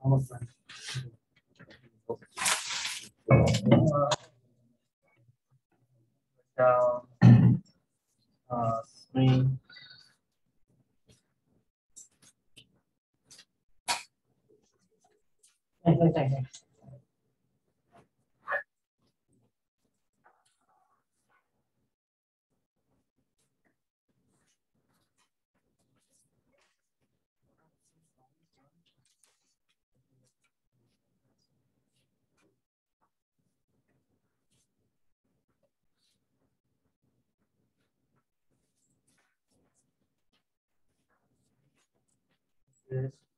Almost done. Down. Uh, screen. Thank, thank, thank, thank. This.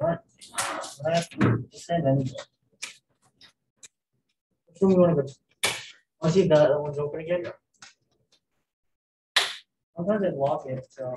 Alright. I have to send any. Which one we wanna go? to? I'll see if the one's open again. Sometimes they lock it, so.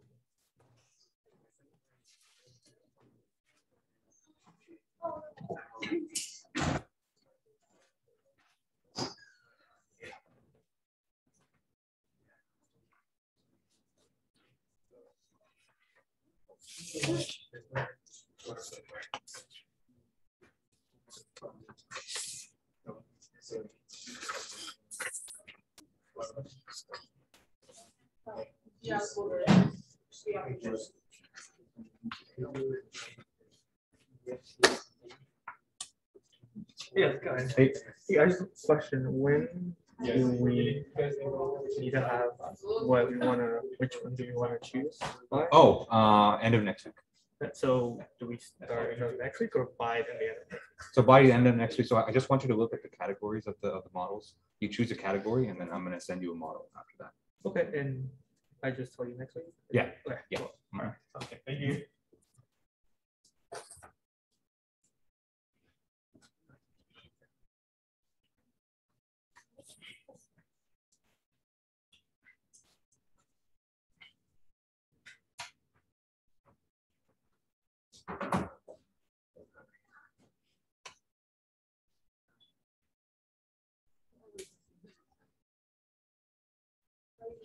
Yeah, go ahead. Hey, I just question, when we need to have what we wanna, which one do we wanna choose? by? Oh, uh, end of next week. So do we start you know, next week or by the end? of So by the end of next week, so I I just want you to look at the categories of the, of the models. You choose a category and then I'm gonna send you a model after that. Okay, and I just tell you next week? Yeah, Okay, yeah. cool. All right. Okay, thank you.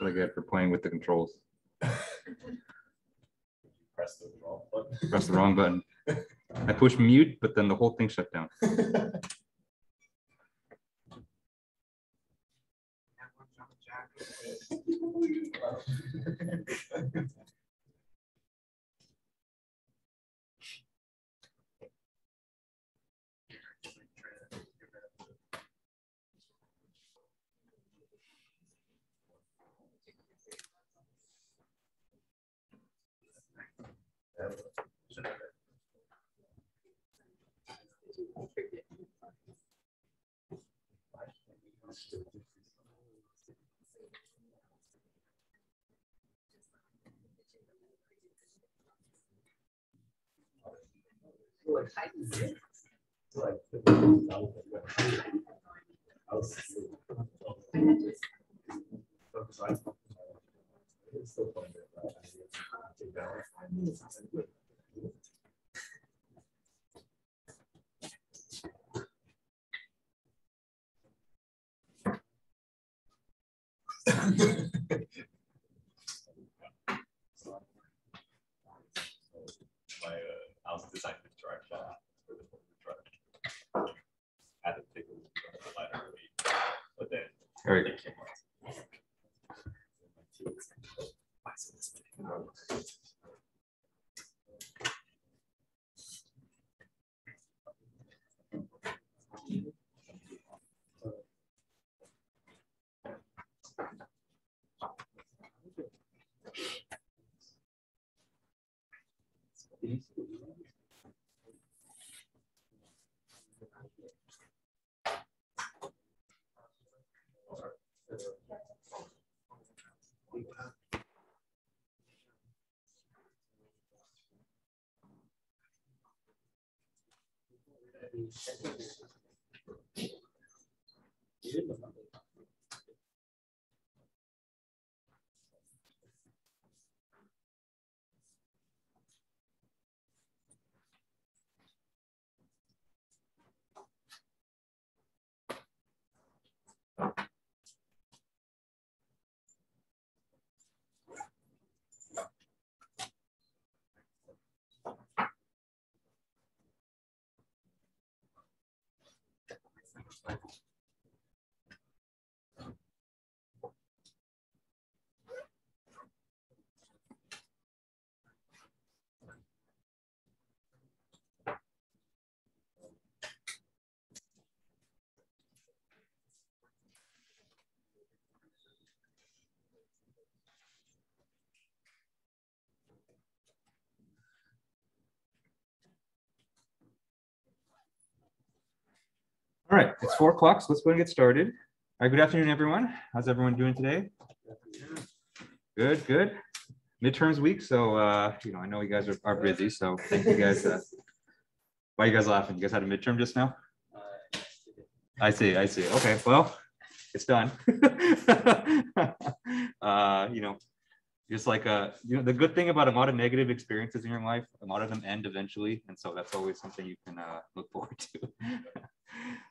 what I get for playing with the controls. Press the wrong button. Press the wrong button. I push mute, but then the whole thing shut down. I was uh, designing the direct shot. for the truck. Had to take a look at the lighter weight, but then. All right. Came out. All right, it's four o'clock, so let's go and get started. All right, good afternoon, everyone. How's everyone doing today? Good, good. Midterms week, so, uh, you know, I know you guys are, are busy, so thank you guys. uh, Why are you guys laughing? You guys had a midterm just now? I see, I see. Okay, well, it's done. Uh, you know, just like uh you know the good thing about a lot of negative experiences in your life a lot of them end eventually and so that's always something you can uh, look forward to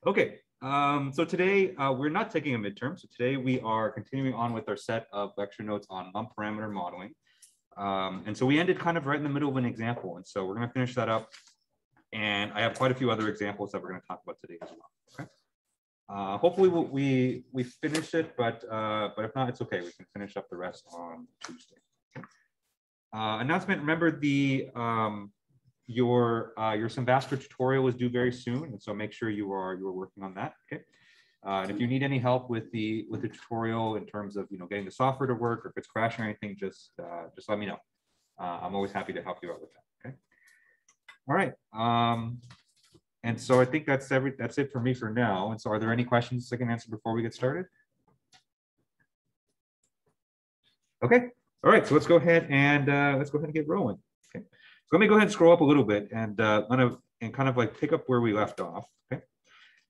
okay um so today uh, we're not taking a midterm so today we are continuing on with our set of lecture notes on lump parameter modeling um, and so we ended kind of right in the middle of an example and so we're going to finish that up and i have quite a few other examples that we're going to talk about today as well okay uh, hopefully we'll, we we finish it, but uh, but if not, it's okay. We can finish up the rest on Tuesday. Uh, announcement. Remember the um, your uh, your SimVascular tutorial is due very soon, and so make sure you are you are working on that. Okay. Uh, and if you need any help with the with the tutorial in terms of you know getting the software to work or if it's crashing or anything, just uh, just let me know. Uh, I'm always happy to help you out with that. Okay. All right. Um, and so I think that's every, that's it for me for now. And so are there any questions I can answer before we get started? Okay, all right, so let's go ahead and uh, let's go ahead and get rolling. Okay, so let me go ahead and scroll up a little bit and uh, kind of and kind of like pick up where we left off. Okay,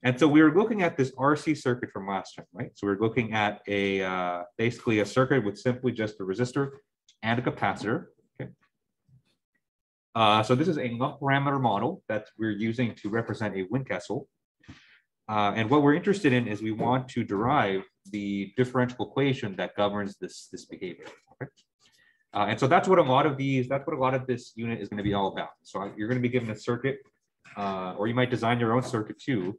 and so we were looking at this RC circuit from last time, right? So we're looking at a uh, basically a circuit with simply just a resistor and a capacitor. Uh, so this is a lump parameter model that we're using to represent a Windkessel. Uh, and what we're interested in is we want to derive the differential equation that governs this, this behavior. Okay? Uh, and so that's what a lot of these, that's what a lot of this unit is going to be all about. So you're going to be given a circuit, uh, or you might design your own circuit too.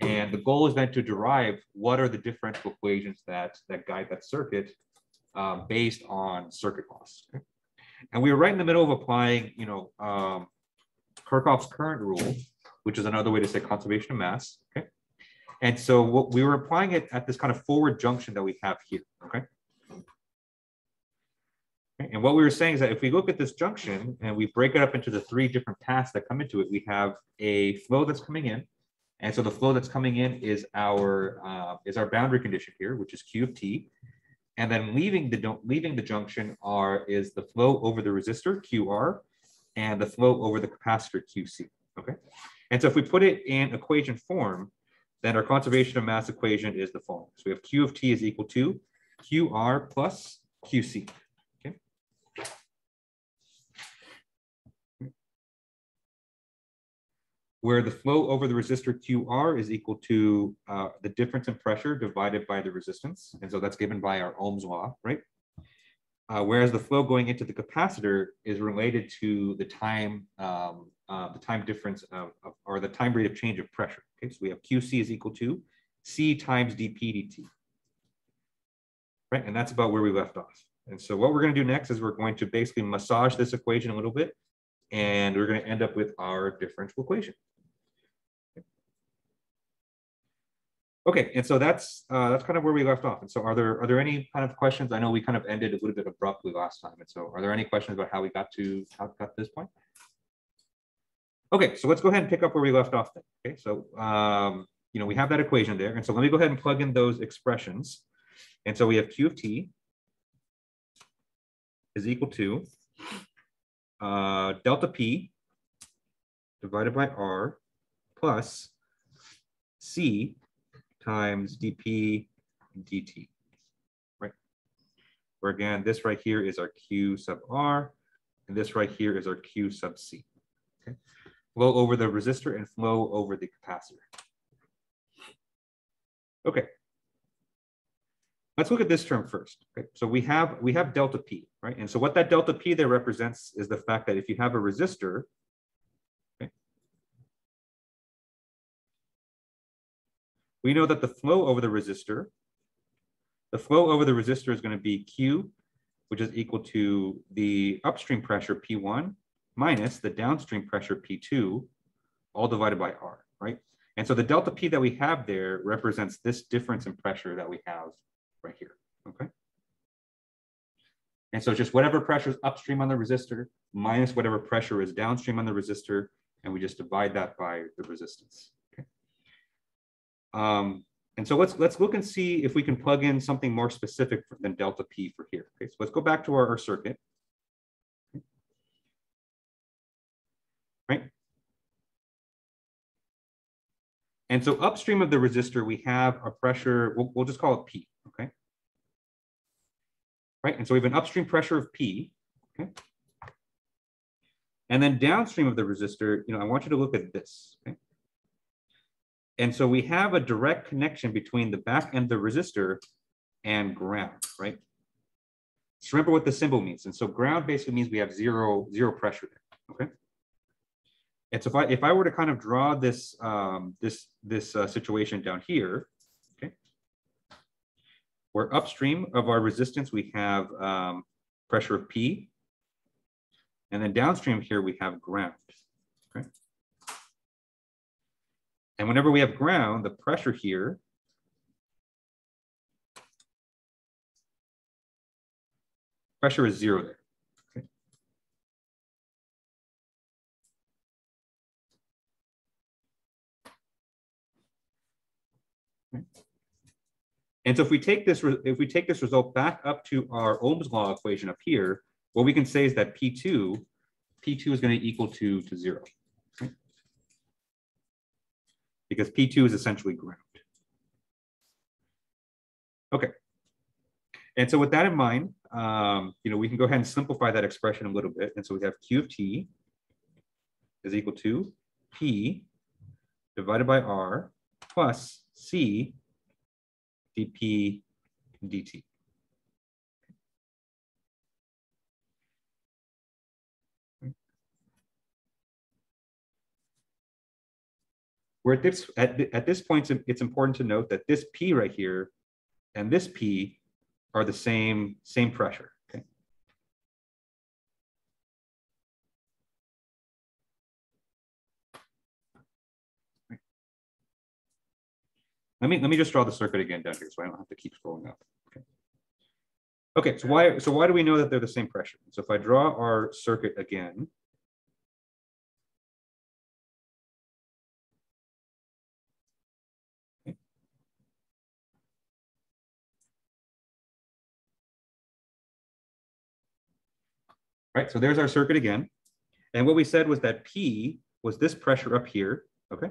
And the goal is then to derive what are the differential equations that, that guide that circuit um, based on circuit laws. Okay? And we were right in the middle of applying, you know, um, Kirchhoff's current rule, which is another way to say conservation of mass. Okay. And so what we were applying it at this kind of forward junction that we have here. Okay. And what we were saying is that if we look at this junction and we break it up into the three different paths that come into it, we have a flow that's coming in. And so the flow that's coming in is our uh, is our boundary condition here, which is Q of T. And then leaving the leaving the junction R is the flow over the resistor QR and the flow over the capacitor QC. Okay. And so if we put it in equation form, then our conservation of mass equation is the following. So we have Q of T is equal to QR plus QC. Where the flow over the resistor QR is equal to uh, the difference in pressure divided by the resistance. And so that's given by our Ohm's law, right? Uh, whereas the flow going into the capacitor is related to the time, um, uh, the time difference of, of, or the time rate of change of pressure. Okay, so we have QC is equal to C times dP dt. Right, and that's about where we left off. And so what we're going to do next is we're going to basically massage this equation a little bit, and we're going to end up with our differential equation. Okay, and so that's uh, that's kind of where we left off. And so, are there are there any kind of questions? I know we kind of ended a little bit abruptly last time. And so, are there any questions about how we got to how got to this point? Okay, so let's go ahead and pick up where we left off. Then. Okay, so um, you know we have that equation there, and so let me go ahead and plug in those expressions. And so we have Q of t is equal to uh, delta p divided by r plus c times dp dt, right? Where again, this right here is our q sub r, and this right here is our q sub c. Okay, flow over the resistor and flow over the capacitor. Okay, let's look at this term first. Okay, so we have we have delta p, right? And so what that delta p there represents is the fact that if you have a resistor we know that the flow over the resistor, the flow over the resistor is going to be Q, which is equal to the upstream pressure P1 minus the downstream pressure P2, all divided by R, right? And so the delta P that we have there represents this difference in pressure that we have right here, okay? And so just whatever pressure is upstream on the resistor minus whatever pressure is downstream on the resistor, and we just divide that by the resistance. Um, and so let's let's look and see if we can plug in something more specific than delta P for here. Okay, so let's go back to our, our circuit. Right. And so upstream of the resistor, we have a pressure, we'll, we'll just call it P, okay? right? And so we have an upstream pressure of P, okay? And then downstream of the resistor, you know, I want you to look at this, okay? And so we have a direct connection between the back end of the resistor and ground, right? Just remember what the symbol means. And so ground basically means we have zero, zero pressure there, okay? And so if I, if I were to kind of draw this, um, this, this uh, situation down here, okay? Where upstream of our resistance, we have um, pressure of P. And then downstream here, we have ground, okay? And whenever we have ground, the pressure here pressure is zero there. Okay. And so if we take this, if we take this result back up to our Ohm's law equation up here, what we can say is that P2, P2 is going to equal to, to zero. Because P2 is essentially ground. Okay. And so with that in mind, um, you know, we can go ahead and simplify that expression a little bit. And so we have Q of T is equal to P divided by R plus C dP dt. At this, at, at this point, it's- important to note that this P right here and this P are the same, same pressure? Let me, let me just draw the circuit again down here so I don't have to keep scrolling up. Okay. Okay, so why, so why do we know that they're the same pressure? So if I draw our circuit again. Right, so there's our circuit again. And what we said was that P was this pressure up here, okay?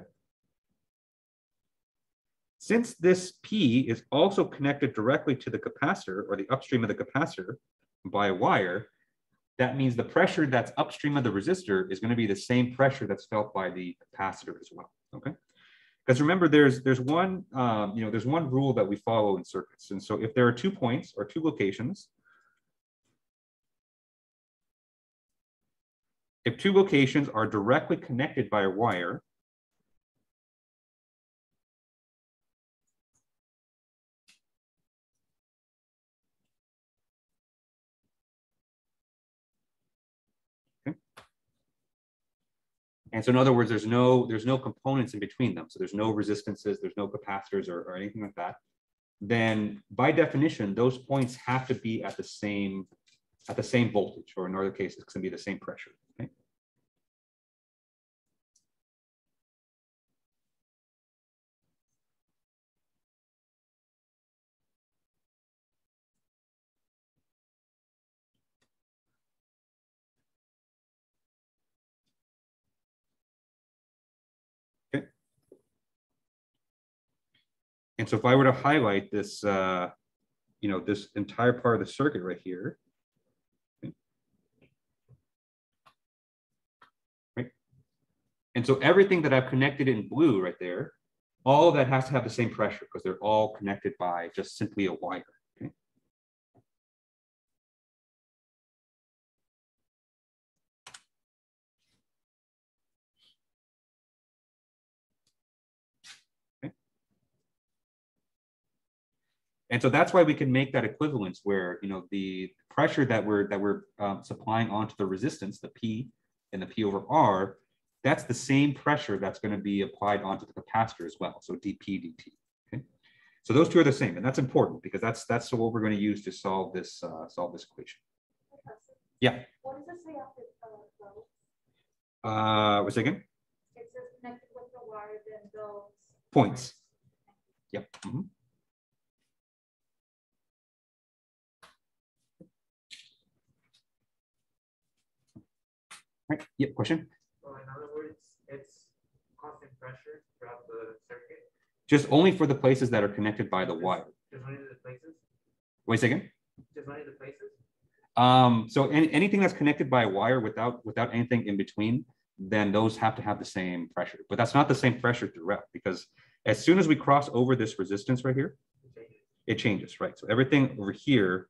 Since this P is also connected directly to the capacitor or the upstream of the capacitor by a wire, that means the pressure that's upstream of the resistor is going to be the same pressure that's felt by the capacitor as well, okay? Because remember, there's there's one um, you know there's one rule that we follow in circuits, and so if there are two points or two locations if two locations are directly connected by a wire. And so in other words, there's no, there's no components in between them. So there's no resistances, there's no capacitors or, or anything like that. Then by definition, those points have to be at the same, at the same voltage, or in other cases, it's gonna be the same pressure. Okay. And so if I were to highlight this, uh, you know, this entire part of the circuit right here. okay. Right. And so everything that I've connected in blue right there, all of that has to have the same pressure because they're all connected by just simply a wire. And so that's why we can make that equivalence where, you know, the pressure that we're, that we're um, supplying onto the resistance, the P and the P over R, that's the same pressure that's going to be applied onto the capacitor as well. So dP dt. Okay. So those two are the same, and that's important because that's that's what we're going to use to solve this uh, solve this equation. Yeah. What does it say after uh? Uh, what's again? It says connected with the wire, then those. Points. Yep. mhm. Right. Yep. Question. So in other words, it's constant pressure throughout the circuit, Just only for the places that are connected by the wire. just only the places, Wait a second. just only the places? Um, so any, anything that's connected by a wire without, without anything in between, then those have to have the same pressure, but that's not the same pressure throughout because as soon as we cross over this resistance right here, it changes, right? So everything over here,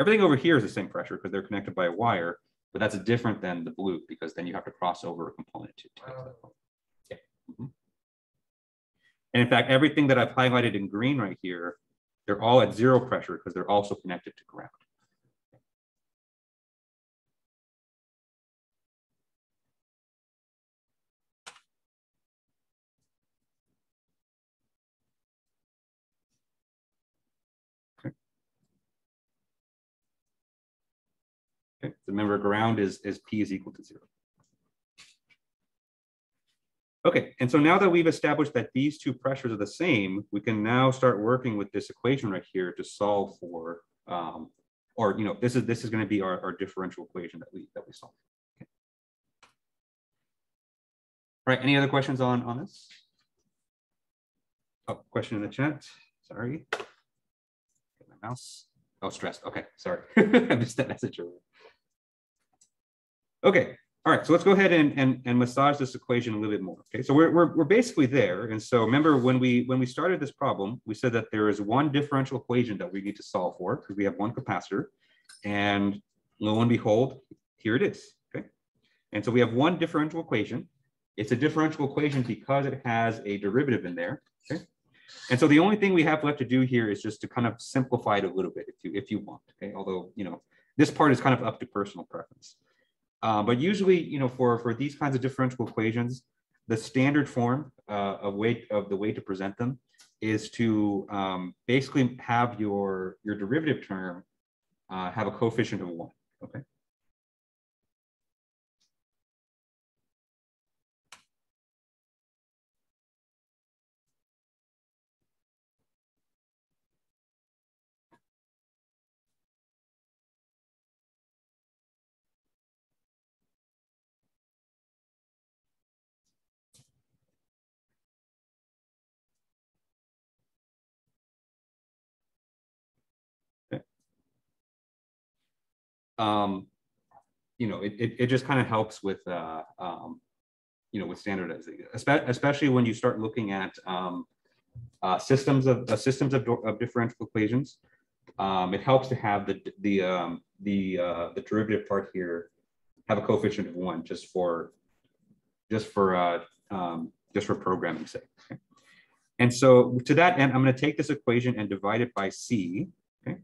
everything over here is the same pressure because they're connected by a wire, but that's different than the blue because then you have to cross over a component to, to get to that point. Yeah. Mm-hmm. And in fact, everything that I've highlighted in green right here, they're all at zero pressure because they're also connected to ground. Okay, remember ground is, is P is equal to zero. Okay, and so now that we've established that these two pressures are the same, we can now start working with this equation right here to solve for, um, or, you know, this is, this is gonna be our, our differential equation that we, that we solve. Okay. All right, any other questions on, on this? Oh, question in the chat, sorry. Get my mouse, oh, stressed, okay, sorry, I missed that message earlier. Okay, all right, so let's go ahead and, and, and massage this equation a little bit more. Okay, so we're, we're, we're basically there. And so remember when we when we started this problem, we said that there is one differential equation that we need to solve for because we have one capacitor. And lo and behold, here it is. Okay. And so we have one differential equation. It's a differential equation because it has a derivative in there. Okay. And so the only thing we have left to do here is just to kind of simplify it a little bit if you if you want. Okay. Although, you know, this part is kind of up to personal preference. Uh, but usually, you know, for, for these kinds of differential equations, the standard form uh, of way of the way to present them is to um, basically have your your derivative term uh, have a coefficient of one. Okay. Um, you know, it, it, it just kind of helps with, uh, um, you know, with standardizing, especially, when you start looking at um, uh, systems of uh, systems of, of differential equations. Um, it helps to have the the um, the uh, the derivative part here have a coefficient of one just for just for uh, um, just for programming sake. Okay. And so to that end, I'm going to take this equation and divide it by c. Okay.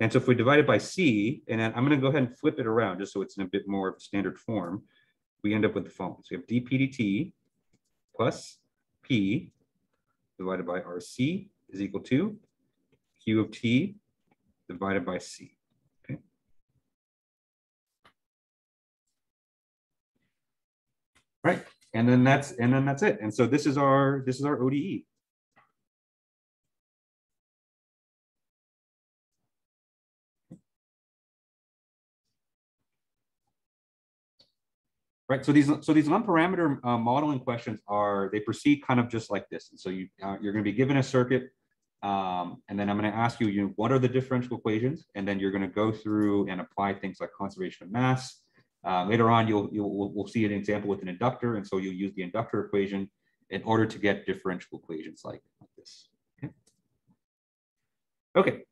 And so if we divide it by C, and then I'm going to go ahead and flip it around just so it's in a bit more of a standard form, we end up with the following. So we have d p dt plus P divided by RC is equal to Q of T divided by C. Okay. Right. And then that's and then that's it. And so this is our this is our ODE. Right? So these so these one parameter uh, modeling questions are they proceed kind of just like this. And so you uh, you're going to be given a circuit, um, and then I'm going to ask you, you know, what are the differential equations, and then you're going to go through and apply things like conservation of mass. Uh, later on, you'll you'll we'll see an example with an inductor, and so you'll use the inductor equation in order to get differential equations like, like this. Okay. Okay,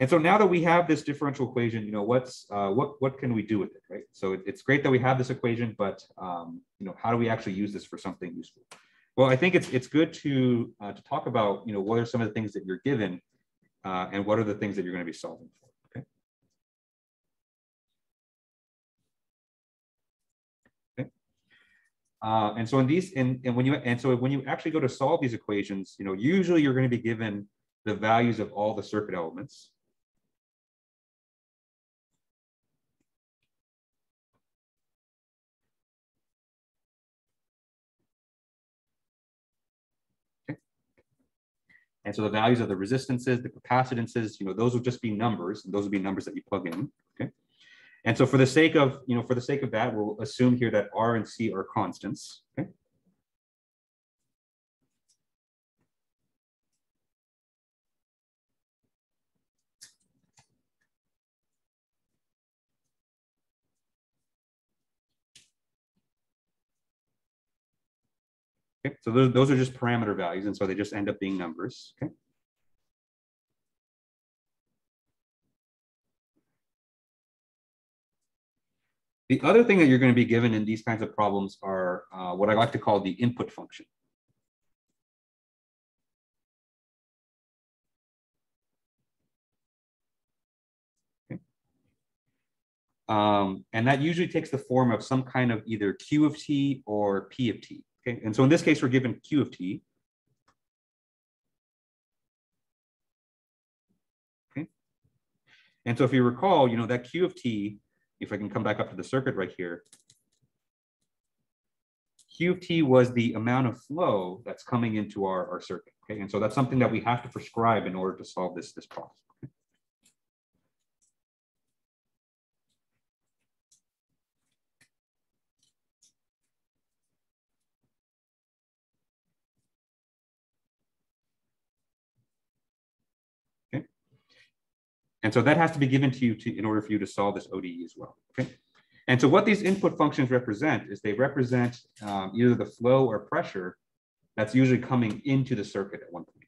and so now that we have this differential equation, you know, what's uh, what what can we do with it, right? So it, it's great that we have this equation, but um, you know, how do we actually use this for something useful? Well, I think it's it's good to uh, to talk about, you know, what are some of the things that you're given, uh, and what are the things that you're going to be solving for. Okay. Okay. Uh, and so in these, and, and when you and so when you actually go to solve these equations, you know, usually you're going to be given the values of all the circuit elements. And so the values of the resistances, the capacitances, you know, those will just be numbers. And those will be numbers that you plug in. Okay. And so for the sake of, you know, for the sake of that, we'll assume here that R and C are constants, okay? Okay, so those, those are just parameter values, and so they just end up being numbers, okay? The other thing that you're going to be given in these kinds of problems are uh, what I like to call the input function. Okay. Um, and that usually takes the form of some kind of either Q of t or P of t. Okay, and so in this case, we're given Q of t. Okay. And so if you recall, you know, that Q of t if I can come back up to the circuit right here, Q of t was the amount of flow that's coming into our, our circuit. Okay, and so that's something that we have to prescribe in order to solve this, this problem. And so that has to be given to you to, in order for you to solve this ODE as well, okay? And so what these input functions represent is they represent um, either the flow or pressure that's usually coming into the circuit at one point.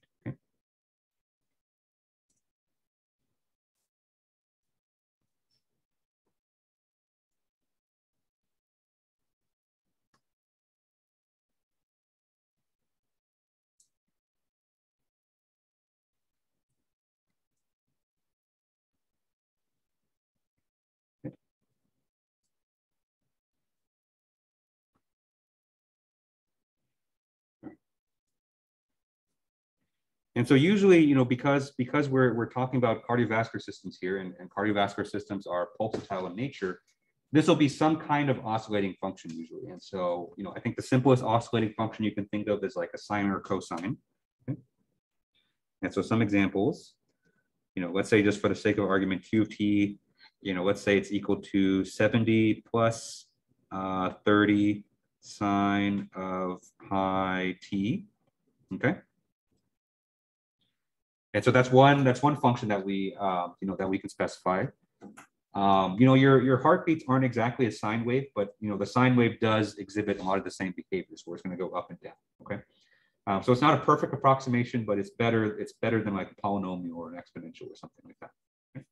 And so usually, you know, because because we're we're talking about cardiovascular systems here, and, and cardiovascular systems are pulsatile in nature, this will be some kind of oscillating function usually. And so, you know, I think the simplest oscillating function you can think of is like a sine or cosine. Okay? And so some examples, you know, let's say just for the sake of argument, Q of t, you know, let's say it's equal to 70 plus uh, 30 sine of pi t. Okay. And so that's one that's one function that we uh, you know that we can specify. Um, you know, your your heartbeats aren't exactly a sine wave, but you know the sine wave does exhibit a lot of the same behaviors where it's going to go up and down. Okay, um, so it's not a perfect approximation, but it's better it's better than like a polynomial or an exponential or something like that. Okay?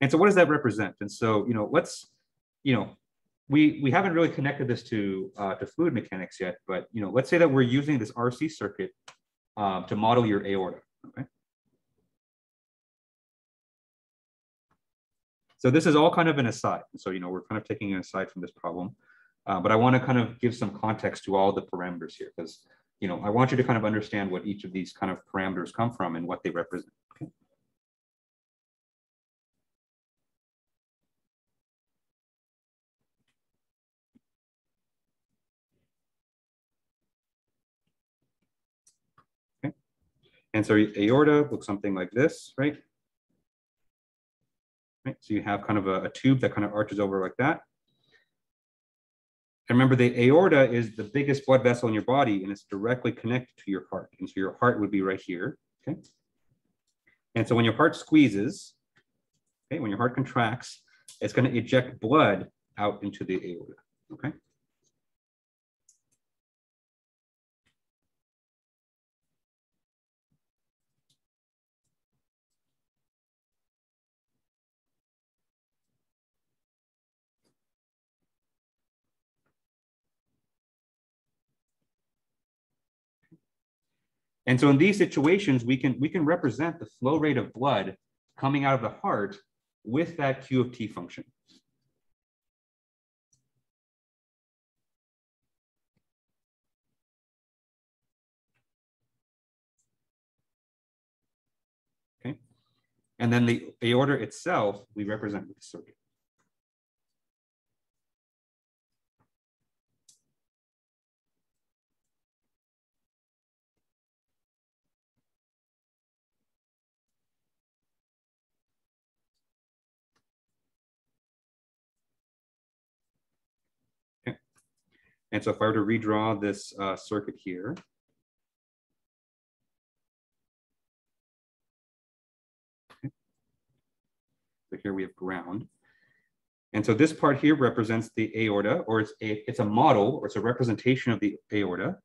And so what does that represent? And so you know, let's you know we we haven't really connected this to uh, to fluid mechanics yet, but you know, let's say that we're using this RC circuit um, to model your aorta. Okay. So this is all kind of an aside. So, you know, we're kind of taking an aside from this problem, uh, but I want to kind of give some context to all the parameters here because, you know, I want you to kind of understand what each of these kind of parameters come from and what they represent. And so aorta looks something like this, right? Right, so you have kind of a, a tube that kind of arches over like that. And remember the aorta is the biggest blood vessel in your body and it's directly connected to your heart. And so your heart would be right here, okay? And so when your heart squeezes, okay, when your heart contracts, it's gonna eject blood out into the aorta, okay? And so in these situations, we can, we can represent the flow rate of blood coming out of the heart with that Q of T function. Okay. And then the aorta itself, we represent with the circuit. And so if I were to redraw this uh, circuit here. So here we have ground. And so this part here represents the aorta, or it's a, it's a model, or it's a representation of the aorta.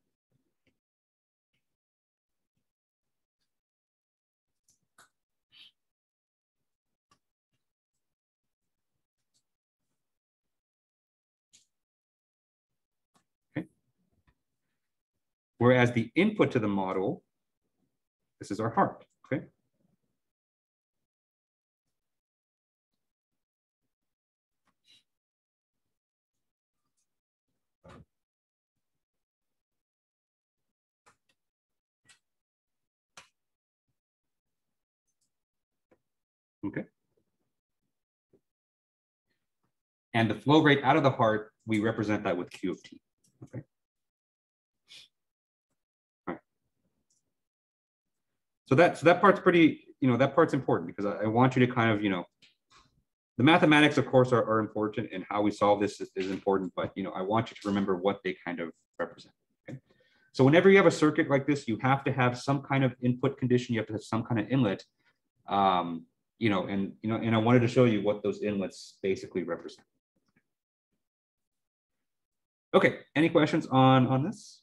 Whereas the input to the model, this is our heart, okay? Okay. And the flow rate out of the heart, we represent that with Q of T. Okay. All right. So that so that part's pretty, you know, that part's important because I, I want you to kind of, you know, the mathematics, of course, are, are important and how we solve this is, is important, but you know, I want you to remember what they kind of represent. Okay. So whenever you have a circuit like this, you have to have some kind of input condition, you have to have some kind of inlet. Um, you know, and you know, and I wanted to show you what those inlets basically represent. Okay, any questions on on this?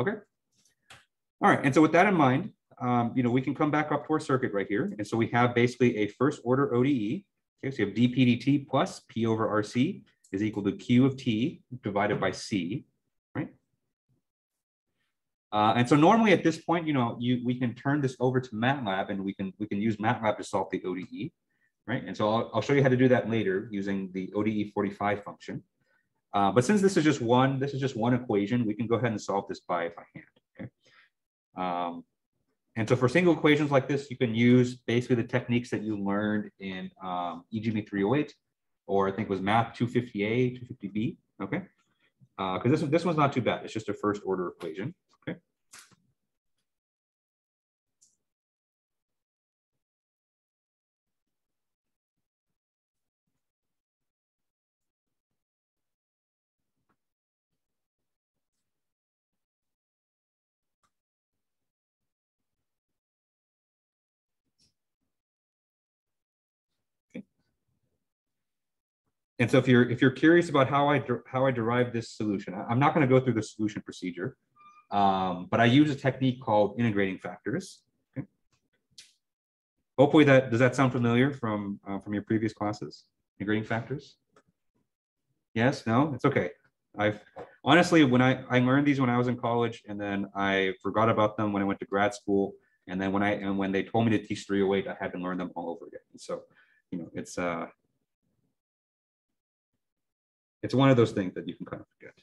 Okay. All right, and so with that in mind, um, you know, we can come back up to our circuit right here. And so we have basically a first order ODE. Okay, so you have dPdt plus P over RC is equal to Q of T divided by C. Uh, and so normally at this point, you know, you we can turn this over to MATLAB and we can we can use MATLAB to solve the ODE, right? And so I'll, I'll show you how to do that later using the ODE 45 function. Uh, but since this is just one, this is just one equation, we can go ahead and solve this by, by hand, okay? Um, and so for single equations like this, you can use basically the techniques that you learned in um, EGB 308, or I think was math 250A, 250B, okay? Because uh, this, this one's not too bad. It's just a first order equation. And so if you're if you're curious about how I how I derive this solution, I'm not going to go through the solution procedure, um, but I use a technique called integrating factors. Okay. Hopefully that does that sound familiar from uh, from your previous classes? Integrating factors. Yes. No. It's okay. I've honestly when I I learned these when I was in college, and then I forgot about them when I went to grad school, and then when I and when they told me to teach 308, I had to learn them all over again. And so, you know, it's uh it's one of those things that you can kind of forget.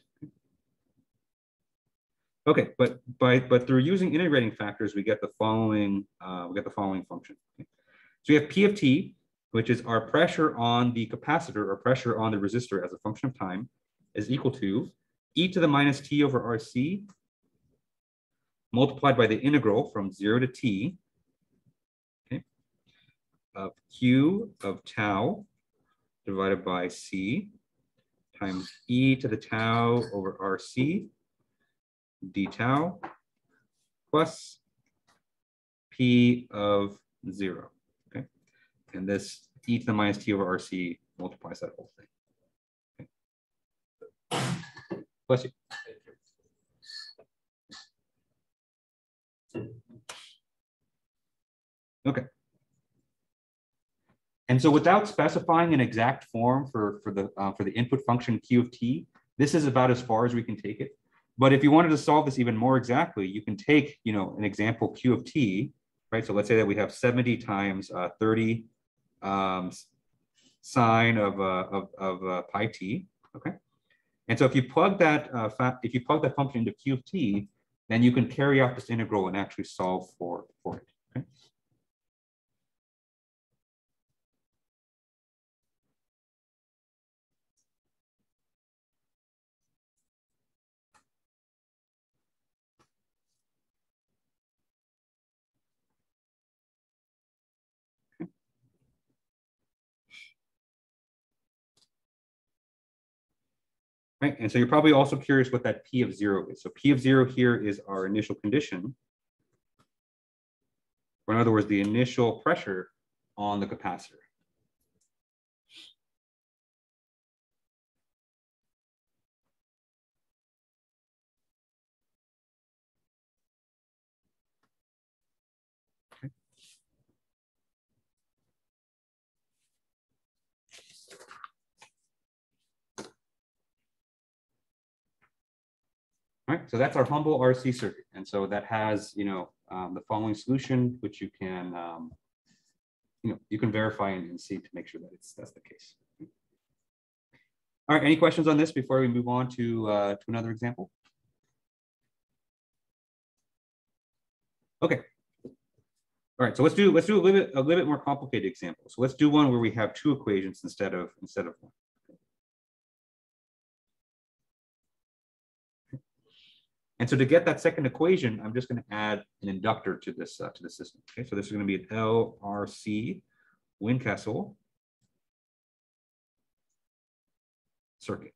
Okay, but by but through using integrating factors, we get the following uh, we get the following function. Okay. So we have P of t, which is our pressure on the capacitor or pressure on the resistor as a function of time, is equal to e to the minus t over RC multiplied by the integral from zero to t okay, of q of tau divided by c times e to the tau over rc d tau plus p of zero, okay? And this e to the minus t over rc multiplies that whole thing. Okay. Bless you. Okay. And so without specifying an exact form for, for, the, uh, for the input function Q of t, this is about as far as we can take it. But if you wanted to solve this even more exactly, you can take, you know, an example Q of t, right? So let's say that we have 70 times uh, 30 um, sine of, uh, of, of uh, pi t, okay? And so if you plug that, uh, if you plug that function into Q of t, then you can carry out this integral and actually solve for, for it, okay? Right, and so you're probably also curious what that P of zero is. So P of zero here is our initial condition. Or in other words, the initial pressure on the capacitor. All right, so that's our humble RC circuit. And so that has, you know, um, the following solution, which you can, um, you know, you can verify and, and see to make sure that it's that's the case. All right, any questions on this before we move on to uh, to another example? Okay. All right, so let's do let's do a little bit a little bit more complicated example. So let's do one where we have two equations instead of instead of one. And so to get that second equation, I'm just going to add an inductor to this uh, to the system. Okay, so this is going to be an LRC Windkessel circuit.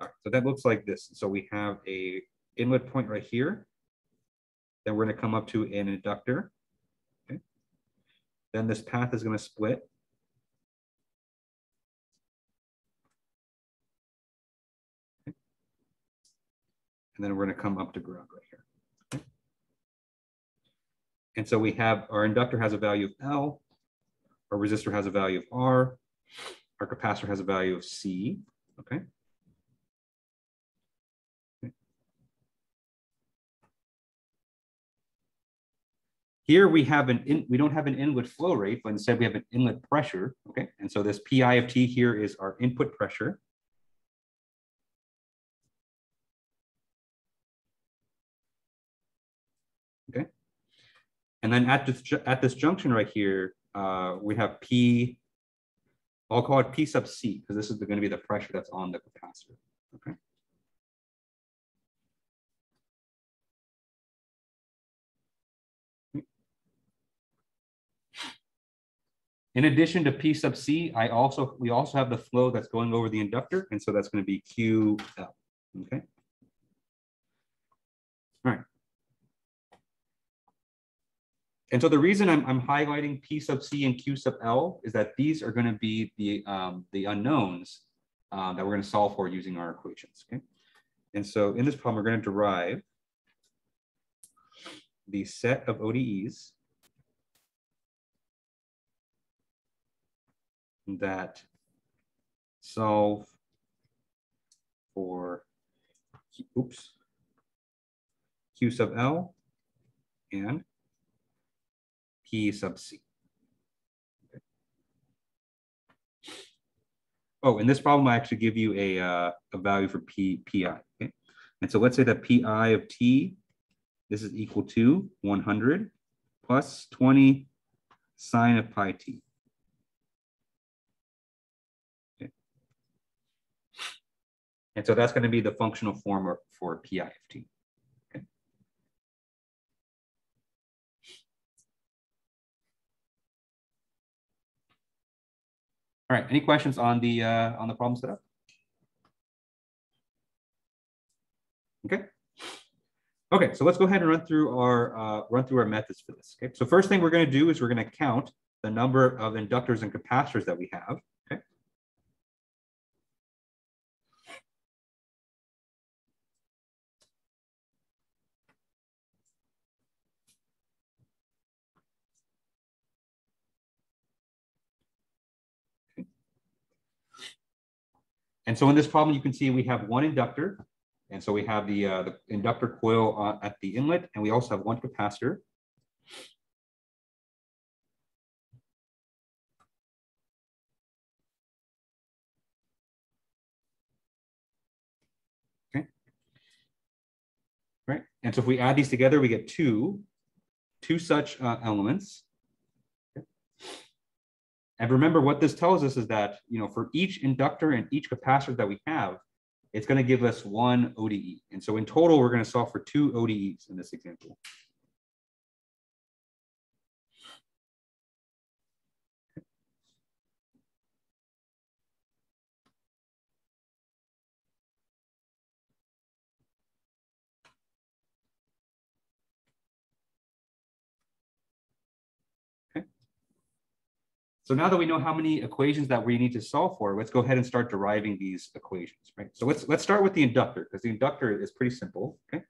All right, so that looks like this. So we have a inlet point right here. Then we're going to come up to an inductor. Okay. Then this path is going to split and then we're going to come up to ground right here. Okay. And so we have our inductor has a value of L, our resistor has a value of R, our capacitor has a value of C. Okay. Here we have an in, we don't have an inlet flow rate, but instead we have an inlet pressure. Okay, and so this PI of T here is our input pressure. And then at this, at this junction right here, uh, we have P, I'll call it P sub C, because this is going to be the pressure that's on the capacitor. Okay. In addition to P sub C, I also we also have the flow that's going over the inductor, and so that's going to be QL. Okay. All right. And so the reason I'm, I'm highlighting P sub C and Q sub L is that these are going to be the, um, the unknowns uh, that we're going to solve for using our equations. Okay. And so in this problem, we're going to derive the set of ODEs that solve for, oops, Q sub L and P sub C. Okay. Oh, in this problem, I actually give you a, uh, a value for P, PI. Okay? And so let's say that PI of T, this is equal to 100 plus 20 sine of pi T. And so that's going to be the functional form for PI of T. All right, any questions on the uh, on the problem setup? Okay. Okay, so let's go ahead and run through our uh, run through our methods for this. Okay, so first thing we're going to do is we're going to count the number of inductors and capacitors that we have. And so in this problem, you can see we have one inductor. And so we have the, uh, the inductor coil uh, at the inlet, and we also have one capacitor. Okay. Right. And so if we add these together, we get two, two such uh, elements. And remember what this tells us is that, you know, for each inductor and each capacitor that we have, it's going to give us one ODE. And so in total, we're going to solve for two ODEs in this example. So now that we know how many equations that we need to solve for, let's go ahead and start deriving these equations, right? So let's let's start with the inductor because the inductor is pretty simple, okay?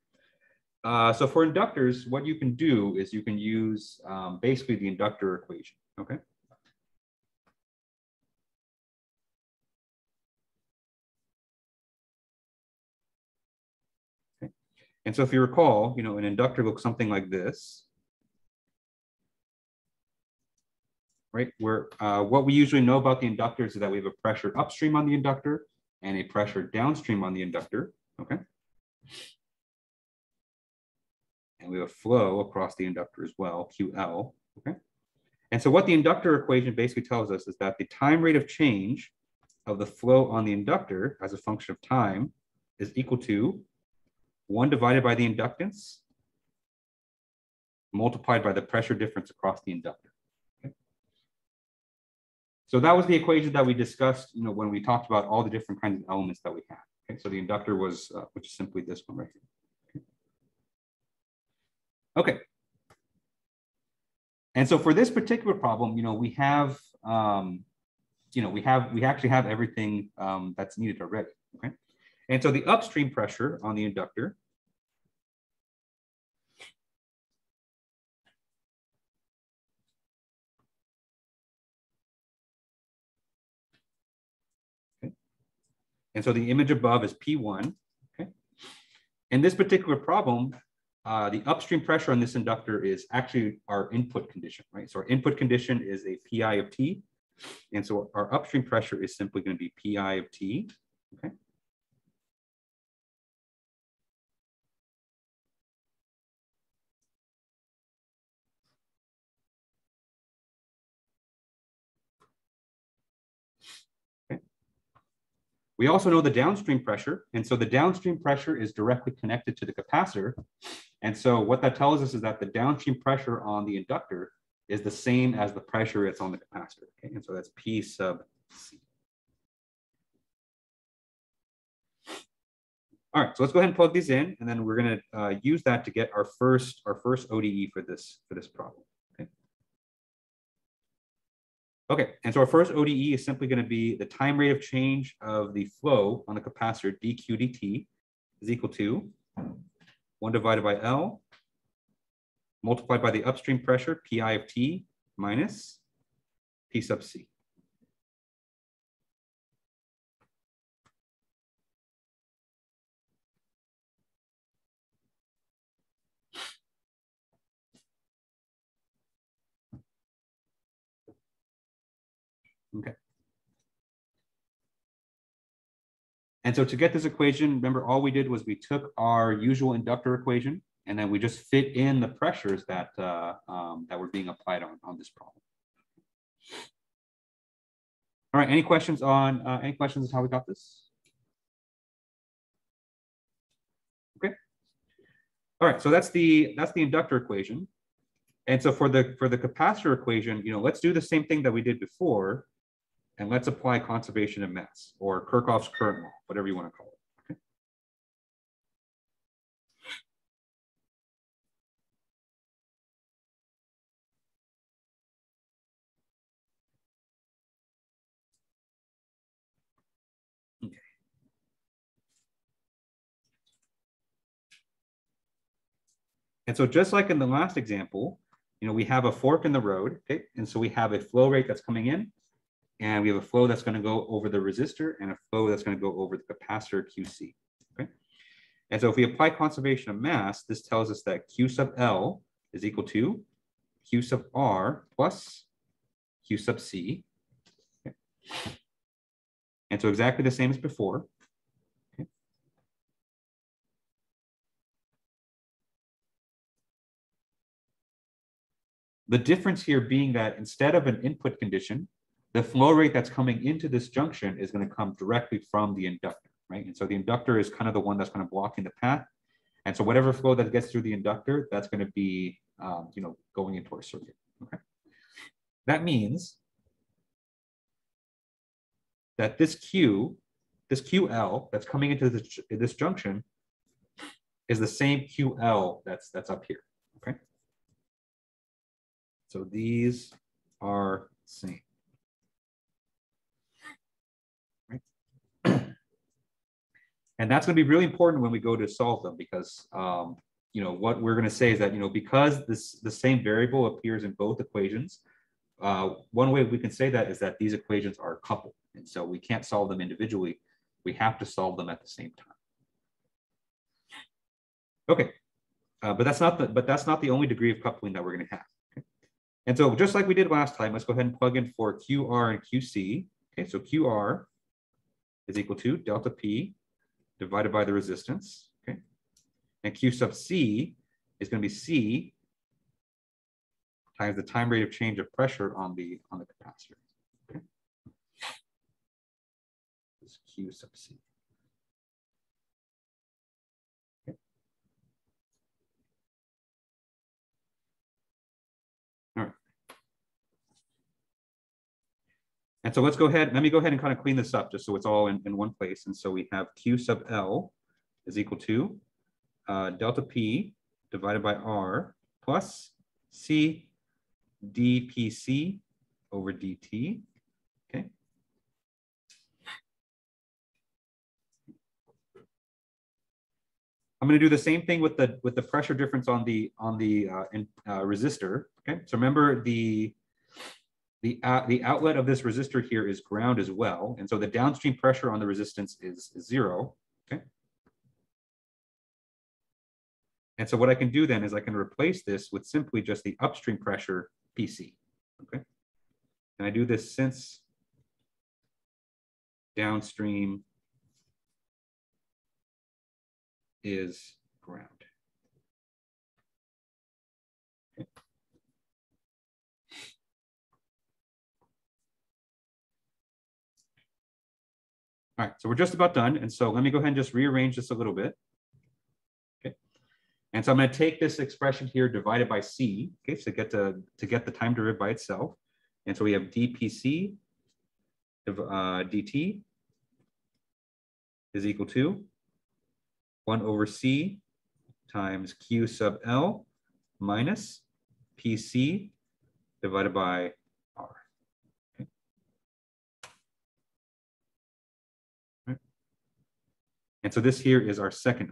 Uh, so for inductors, what you can do is you can use um, basically the inductor equation, okay? Okay. And so if you recall, you know, an inductor looks something like this. Right, where uh, what we usually know about the inductors is that we have a pressure upstream on the inductor and a pressure downstream on the inductor, okay? And we have a flow across the inductor as well, QL, okay? And so what the inductor equation basically tells us is that the time rate of change of the flow on the inductor as a function of time is equal to one divided by the inductance multiplied by the pressure difference across the inductor. So that was the equation that we discussed, you know, when we talked about all the different kinds of elements that we had. Okay, so the inductor was, uh, which is simply this one right here. Okay. And so for this particular problem, you know, we have, um, you know, we have, we actually have everything um, that's needed already, okay? And so the upstream pressure on the inductor And so the image above is P1, okay? In this particular problem, uh, the upstream pressure on this inductor is actually our input condition, right? So our input condition is a PI of T. And so our upstream pressure is simply going to be PI of T, okay? We also know the downstream pressure. And so the downstream pressure is directly connected to the capacitor. And so what that tells us is that the downstream pressure on the inductor is the same as the pressure that's on the capacitor. Okay, and so that's P sub C. All right, so let's go ahead and plug these in, and then we're going to uh, use that to get our first our first ODE for this for this problem. Okay. And so our first ODE is simply going to be the time rate of change of the flow on the capacitor dq dt is equal to one divided by L multiplied by the upstream pressure pi of t minus p sub c. Okay. And so to get this equation, remember all we did was we took our usual inductor equation and then we just fit in the pressures that uh, um, that were being applied on, on this problem. All right, any questions on uh, any questions on how we got this? Okay. All right, so that's the that's the inductor equation. And so for the for the capacitor equation, you know, let's do the same thing that we did before, and let's apply conservation of mass or Kirchhoff's current law, whatever you want to call it. Okay. Okay. And so just like in the last example, you know, we have a fork in the road, okay? And so we have a flow rate that's coming in and we have a flow that's going to go over the resistor and a flow that's going to go over the capacitor QC. Okay. And so if we apply conservation of mass, this tells us that Q sub L is equal to Q sub R plus Q sub C. Okay. And so exactly the same as before. The difference here being that instead of an input condition, the flow rate that's coming into this junction is going to come directly from the inductor, right? And so the inductor is kind of the one that's kind of blocking the path. And so whatever flow that gets through the inductor, that's going to be, um, you know, going into our circuit, okay? That means that this Q, this QL that's coming into this, this junction is the same QL that's, that's up here, okay? So these are same. And that's going to be really important when we go to solve them because, um, you know, what we're going to say is that, you know, because this the same variable appears in both equations, uh, one way we can say that is that these equations are coupled. And so we can't solve them individually. We have to solve them at the same time. Okay, uh, but that's not the but that's not the only degree of coupling that we're going to have. And so just like we did last time, let's go ahead and plug in for QR and QC. Okay, so QR is equal to delta P divided by the resistance. Okay, and Q sub C is going to be C times the time rate of change of pressure on the on the capacitor. Okay, this Q sub C. And so let's go ahead, let me go ahead and kind of clean this up just so it's all in, in one place. And so we have Q sub L is equal to uh, delta P divided by R plus C dPC over dt. Okay. I'm going to do the same thing with the with the pressure difference on the on the uh, in, uh, resistor. Okay, so remember the the, uh, the outlet of this resistor here is ground as well. And so the downstream pressure on the resistance is zero, okay? And so what I can do then is I can replace this with simply just the upstream pressure PC, okay? And I do this since downstream is ground. All right, so we're just about done. And so let me go ahead and just rearrange this a little bit. Okay. And so I'm going to take this expression here divided by C, okay, so get to, to get the time derivative by itself. And so we have dPC uh, dt is equal to 1 over C times Q sub L minus PC divided by And so this here is our second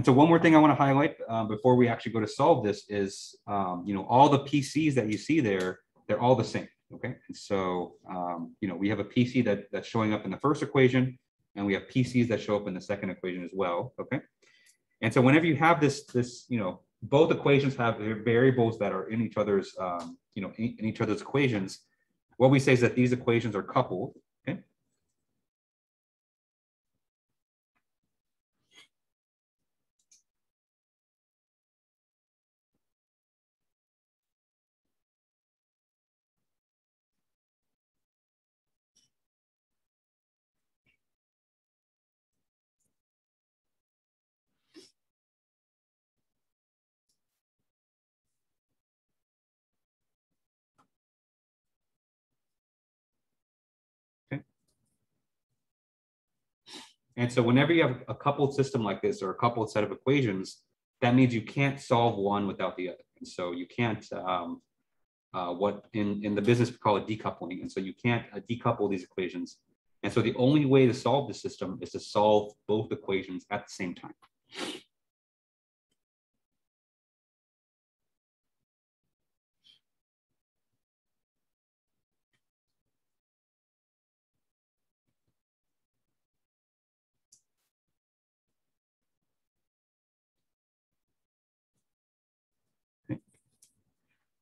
And so one more thing I want to highlight uh, before we actually go to solve this is, um, you know, all the PCs that you see there, they're all the same. Okay. And so, um, you know, we have a PC that, that's showing up in the first equation and we have PCs that show up in the second equation as well. Okay. And so whenever you have this, this, you know, both equations have variables that are in each other's, um, you know, in, in each other's equations, what we say is that these equations are coupled And so whenever you have a coupled system like this or a coupled set of equations, that means you can't solve one without the other. And so you can't, um, uh, what in, in the business we call it decoupling. And so you can't uh, decouple these equations. And so the only way to solve the system is to solve both equations at the same time.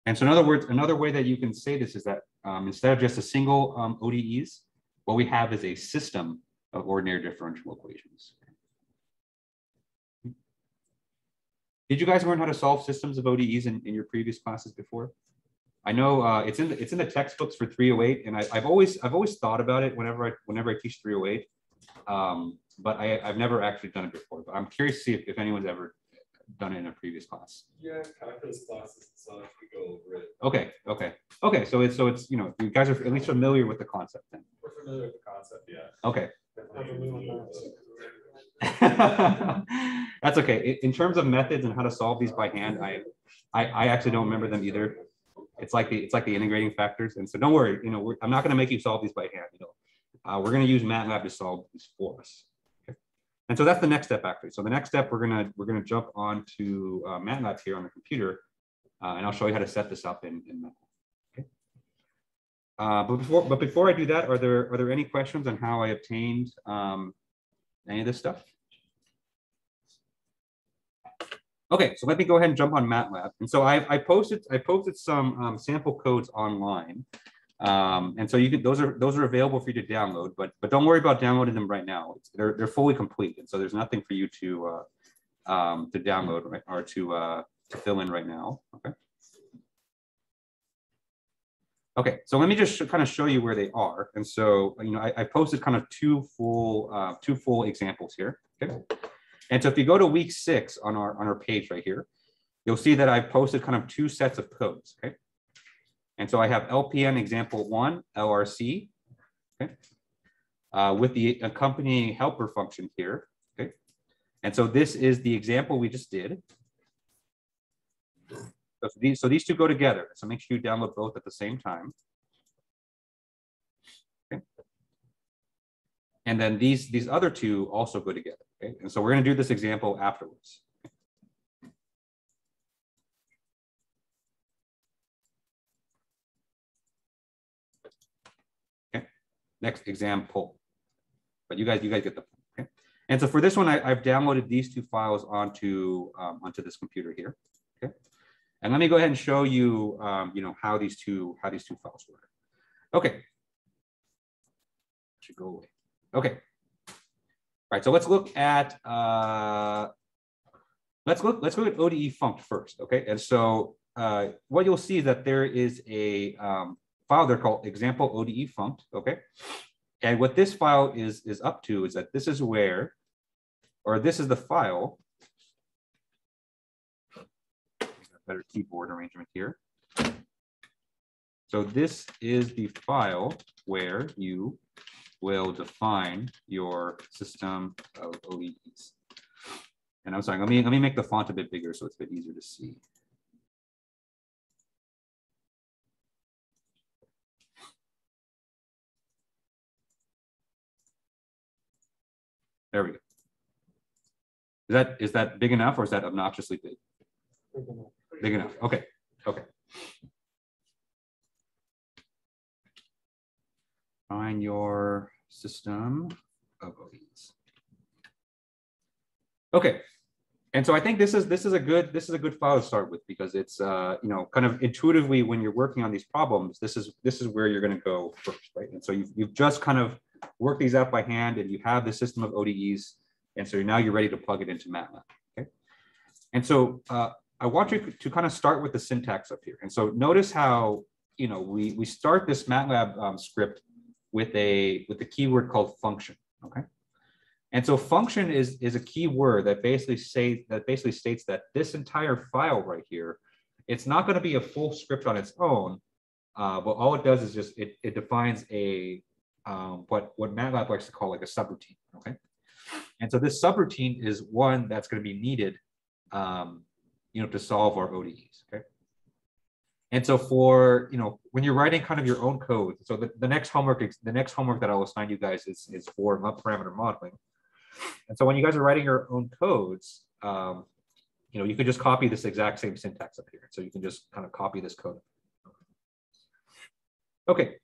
And so in other words, another way that you can say this is that um, instead of just a single um, ODEs, what we have is a system of ordinary differential equations. Did you guys learn how to solve systems of ODEs in, in your previous classes before? I know uh, it's in the, it's in the textbooks for 308, and I, have always I've always thought about it whenever I whenever I teach 308, um, but I, have never actually done it before. But I'm curious to see if, if anyone's ever done it in a previous class? Yeah, calculus classes, so if we go over it, Okay, okay, okay. So it's, so it's, you know, you guys are at least familiar with the concept then. we're familiar with the concept, yeah. Okay. That's okay. In, terms of methods and how to solve these by hand, I, I, I actually don't remember them either. It's like the, it's like the integrating factors. And so don't worry, you know, we're, I'm not going to make you solve these by hand, you know. Uh, we're going to use MATLAB to solve these for us. And so that's the next step actually. So the next step, we're to, we're to jump onto uh, MATLAB here on the computer. Uh, and I'll show you how to set this up in, in MATLAB. Uh, but before, but before I do that, are there, are there any questions on how I obtained um, any of this stuff? Okay, so let me go ahead and jump on MATLAB. And so I, I posted I posted some um, sample codes online, um, and so you can those are those are available for you to download. But but don't worry about downloading them right now. It's, they're they're fully complete, and so there's nothing for you to uh, um, to download right, or to uh, to fill in right now. Okay. Okay, so let me just kind of show you where they are. And so, you know, I, I posted kind of two full, uh, two full examples here. Okay. And so if you go to week six on our, on our page right here, you'll see that I've posted kind of two sets of codes. Okay. And so I have LPN example one, LRC, okay, uh, with the accompanying helper function here. Okay. And so this is the example we just did. So these, so these two go together. So make sure you download both at the same time. Okay. And then these, these other two also go together. Okay. And so we're going to do this example afterwards. Okay. Next example. But you guys, you guys get the point. Okay. And so for this one, I, have downloaded these two files onto, um, onto this computer here. Okay. And let me go ahead and show you, um, you know, how these two how these two files work. Okay. Should go away. Okay. All right. So let's look at uh, let's look let's look at ODE funct first. Okay. And so uh, what you'll see is that there is a um, file there called example ODE funct. Okay. And what this file is is up to is that this is where, or this is the file better keyboard arrangement here. So this is the file where you will define your system of ODEs. And I'm sorry, let me, let me make the font a bit bigger so it's a bit easier to see. There we go. Is that, is that big enough or is that obnoxiously big? Big enough. Okay. Okay. Find your system of. Okay. And so I think this is this is a good this is a good file to start with because it's uh, you know kind of intuitively when you're working on these problems this is this is where you're going to go first right and so you've, you've just kind of worked these out by hand and you have the system of ODEs and so now you're ready to plug it into MATLAB okay and so uh, I want you to kind of start with the syntax up here. And so notice how, you know, we, we start this MATLAB um, script with a with a keyword called function, okay? And so function is, is a keyword that basically say that basically states that this entire file right here, it's not going to be a full script on its own, uh, but all it does is just it, it defines a um, what what MATLAB likes to call like a subroutine, okay? And so this subroutine is one that's going to be needed um, you know, to solve our ODEs, okay? And so for, you know, when you're writing kind of your own code, so the, the next homework, the next homework that I'll assign you guys is, is for parameter modeling. And so when you guys are writing your own codes, um, you know, you can just copy this exact same syntax up here. So you can just kind of copy this code. Okay.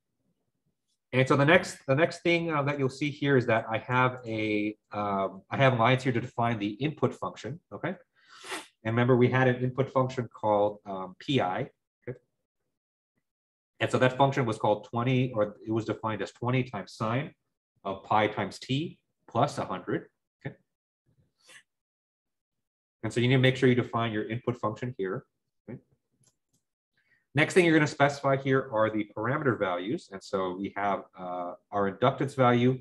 And so the next the next thing uh, that you'll see here is that I have a um, I have lines here to define the input function. Okay. And remember, we had an input function called um, pi. And so that function was called 20, or it was defined as 20 times sine of pi times t plus 100. Okay? And so you need to make sure you define your input function here. Okay? Next thing you're going to specify here are the parameter values. And so we have uh, our inductance value,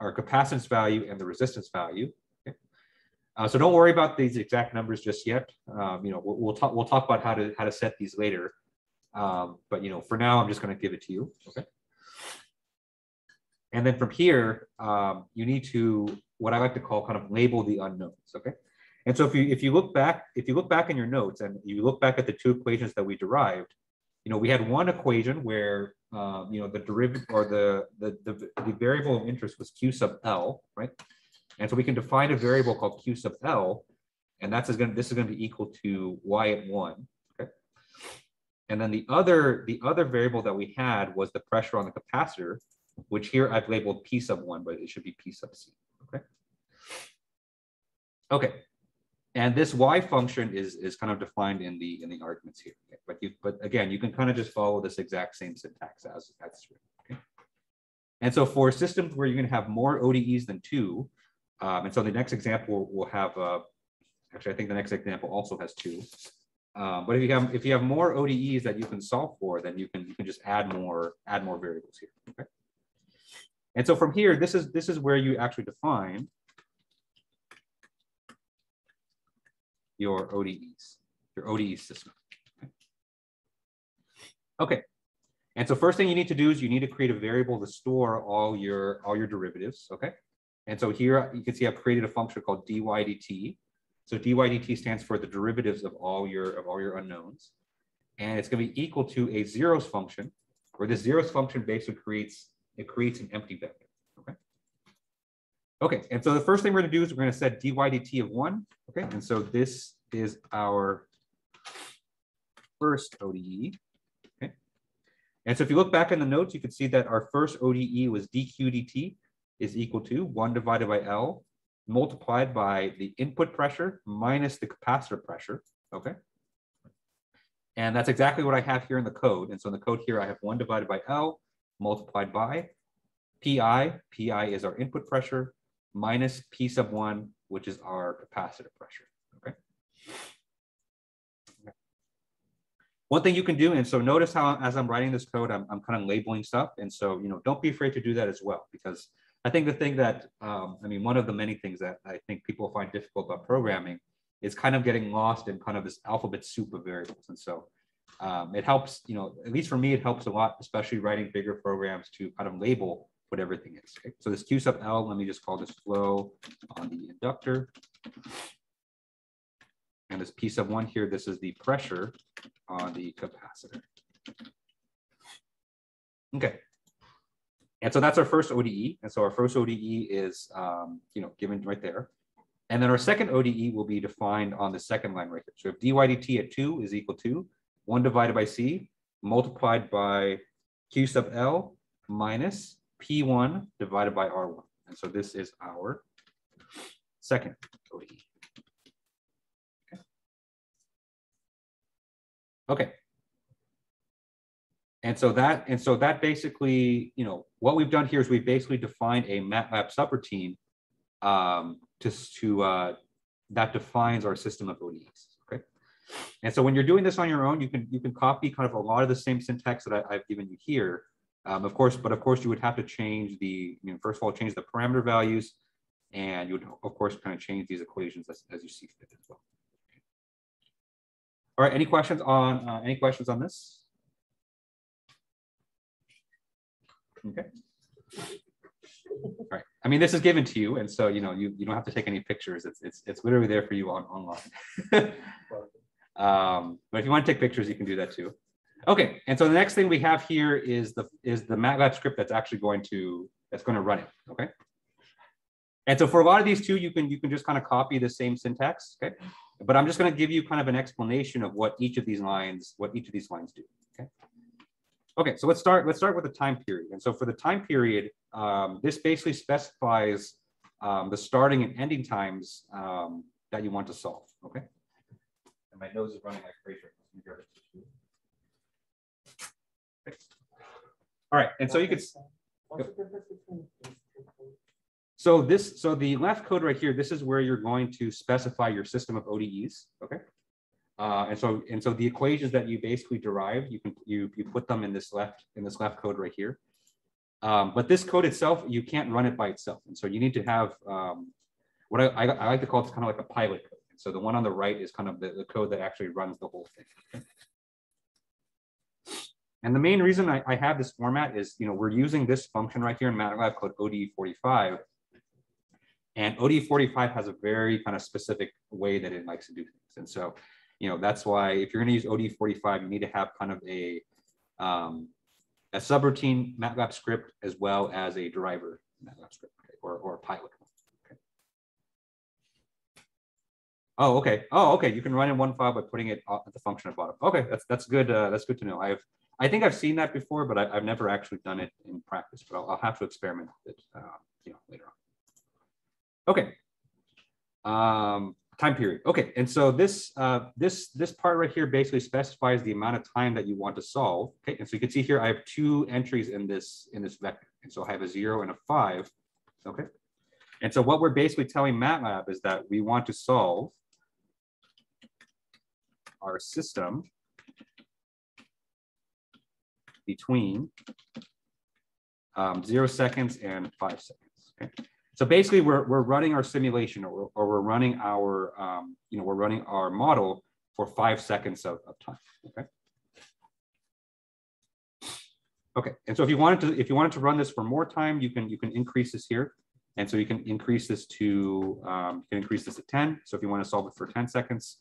our capacitance value, and the resistance value. Uh, so don't worry about these exact numbers just yet. Um, you know, we'll, we'll talk, we'll talk about how to, how to set these later. Um, but you know, for now, I'm just gonna give it to you, okay? And then from here, um, you need to, what I like to call kind of label the unknowns, okay? And so if you, if you look back, if you look back in your notes and you look back at the two equations that we derived, you know, we had one equation where, um, you know, the derivative or the, the, the, the variable of interest was Q sub L, right? And so we can define a variable called Q sub L, and that's is going to, this is going to be equal to Y at one, okay? And then the other, the other variable that we had was the pressure on the capacitor, which here I've labeled P sub one, but it should be P sub C, okay? Okay, and this y function is, is kind of defined in the, in the arguments here. Okay? But you, but again, you can kind of just follow this exact same syntax as, as written. Okay? And so for systems where you're going to have more ODEs than two, um, and so the next example will have, uh, actually, I think the next example also has two. Um, but if you have if you have more ODEs that you can solve for, then you can you can just add more add more variables here. Okay. And so from here, this is this is where you actually define your ODEs, your ODE system. Okay. And so first thing you need to do is you need to create a variable to store all your all your derivatives. Okay. And so here you can see I've created a function called dy dt. So dy dt stands for the derivatives of all your of all your unknowns. And it's going to be equal to a zeros function, where this zeros function basically creates it creates an empty vector. Okay. And so the first thing we're going to do is we're going to set dy dt of one. Okay, and so this is our first ODE. Okay, and so if you look back in the notes, you can see that our first ODE was dq dt is equal to one divided by L multiplied by the input pressure minus the capacitor pressure. Okay. And that's exactly what I have here in the code. And so in the code here, I have one divided by L multiplied by PI. PI is our input pressure minus P sub one, which is our capacitor pressure. Okay. One thing you can do, and so notice how as I'm writing this code, I'm, I'm kind of labeling stuff. And so, you know, don't be afraid to do that as well, because I think the thing that, um, I mean, one of the many things that I think people find difficult about programming is kind of getting lost in kind of this alphabet soup of variables. And so um, it helps, you know, at least for me, it helps a lot, especially writing bigger programs to kind of label what everything is. Okay? So this Q sub L, let me just call this flow on the inductor. And this P sub one here, this is the pressure on the capacitor. Okay. And so that's our first ODE. And so our first ODE is, um, you know, given right there. And then our second ODE will be defined on the second line right here. So if dy dt at two is equal to one divided by C multiplied by Q sub L minus P1 divided by R1. And so this is our second ODE. Okay. okay. And so that and so that basically, you know, what we've done here is we've basically defined a MATLAB subroutine um, to, to uh, that defines our system of ODEs. Okay. And so when you're doing this on your own, you can you can copy kind of a lot of the same syntax that I, have given you here. Um, of course, but of course you would have to change the, you know, first of all, change the parameter values, and you would of course kind of change these equations as, as you see fit as well. All right, any questions on uh, any questions on this? Okay. All right. I mean, this is given to you, and so you know you, you don't have to take any pictures. It's it's it's literally there for you on online. um, but if you want to take pictures, you can do that too. Okay. And so the next thing we have here is the is the MATLAB script that's actually going to that's going to run it. Okay. And so for a lot of these two, you can you can just kind of copy the same syntax. Okay. But I'm just going to give you kind of an explanation of what each of these lines what each of these lines do. Okay. Okay, so let's start. Let's start with the time period. And so for the time period, um, this basically specifies um, the starting and ending times um, that you want to solve. Okay. And my nose is running like crazy. Okay. All right, and so you could. So this, so the left code right here, this is where you're going to specify your system of ODEs. Okay. Uh, and so and so the equations that you basically derive, you can you you put them in this left in this left code right here. Um, but this code itself, you can't run it by itself, and so you need to have um, what I, I, I like to call it's kind of like a pilot code. So the one on the right is kind of the, the code that actually runs the whole thing. And the main reason I, I have this format is, you know, we're using this function right here in MATLAB called ODE45. And ODE45 has a very kind of specific way that it likes to do things. And so, you know, that's why if you're going to use ODE45, you need to have kind of a, um, a subroutine MATLAB script as well as a driver MATLAB script okay, or, or a pilot. Oh, okay. Oh, okay. You can run in one file by putting it at the function at bottom. Okay, that's that's good. Uh, that's good to know. I've I think I've seen that before, but I, have never actually done it in practice. But I'll, I'll have to experiment with it, uh, you know, later on. Okay. Um, time period. Okay, and so this uh, this this part right here basically specifies the amount of time that you want to solve. Okay, and so you can see here I have two entries in this in this vector, and so I have a zero and a five. Okay, and so what we're basically telling MATLAB is that we want to solve our system between um, zero seconds and five seconds. Okay. So basically, we're, we're running our simulation or, or we're running our, um, you know, we're running our model for five seconds of, of time. Okay. Okay, and so if you wanted to, if you wanted to run this for more time, you can you can increase this here, and so you can increase this to um, you can increase this to 10. So if you want to solve it for 10 seconds,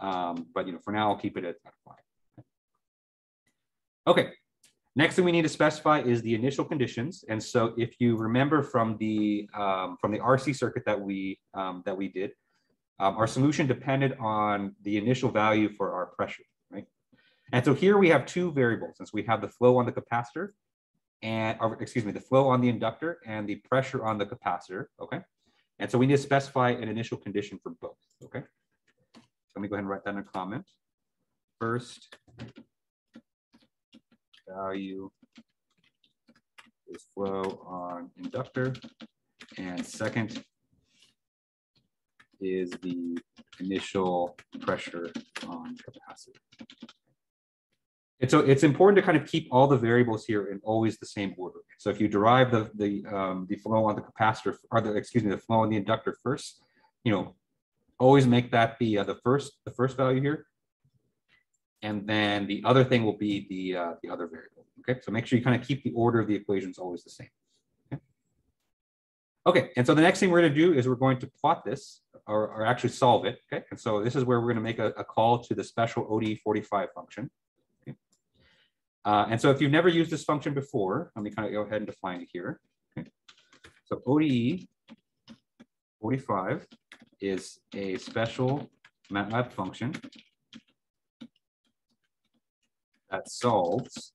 um, but you know for now I'll keep it at, at five. Okay, Next thing we need to specify is the initial conditions. And so if you remember from the um, from the RC circuit that we um, that we did, um, our solution depended on the initial value for our pressure, right? And so here we have two variables, since we have the flow on the capacitor and, or, excuse me, the flow on the inductor and the pressure on the capacitor, okay? And so we need to specify an initial condition for both, okay? So let me go ahead and write that in a comment. First, value is flow on inductor. And second is the initial pressure on capacitor. And so it's important to kind of keep all the variables here in always the same order. So if you derive the the um, the flow on the capacitor, or the excuse me, the flow on the inductor first, you know, always make that the uh, the first the first value here, and then the other thing will be the, uh, the other variable. Okay, so make sure you kind of keep the order of the equations always the same. Okay, okay. and so the next thing we're going to do is we're going to plot this or, or actually solve it. Okay, and so this is where we're going to make a, a call to the special ODE45 function. Uh, and so if you've never used this function before, let me kind of go ahead and define it here. Okay. So ODE 45 is a special MATLAB function that solves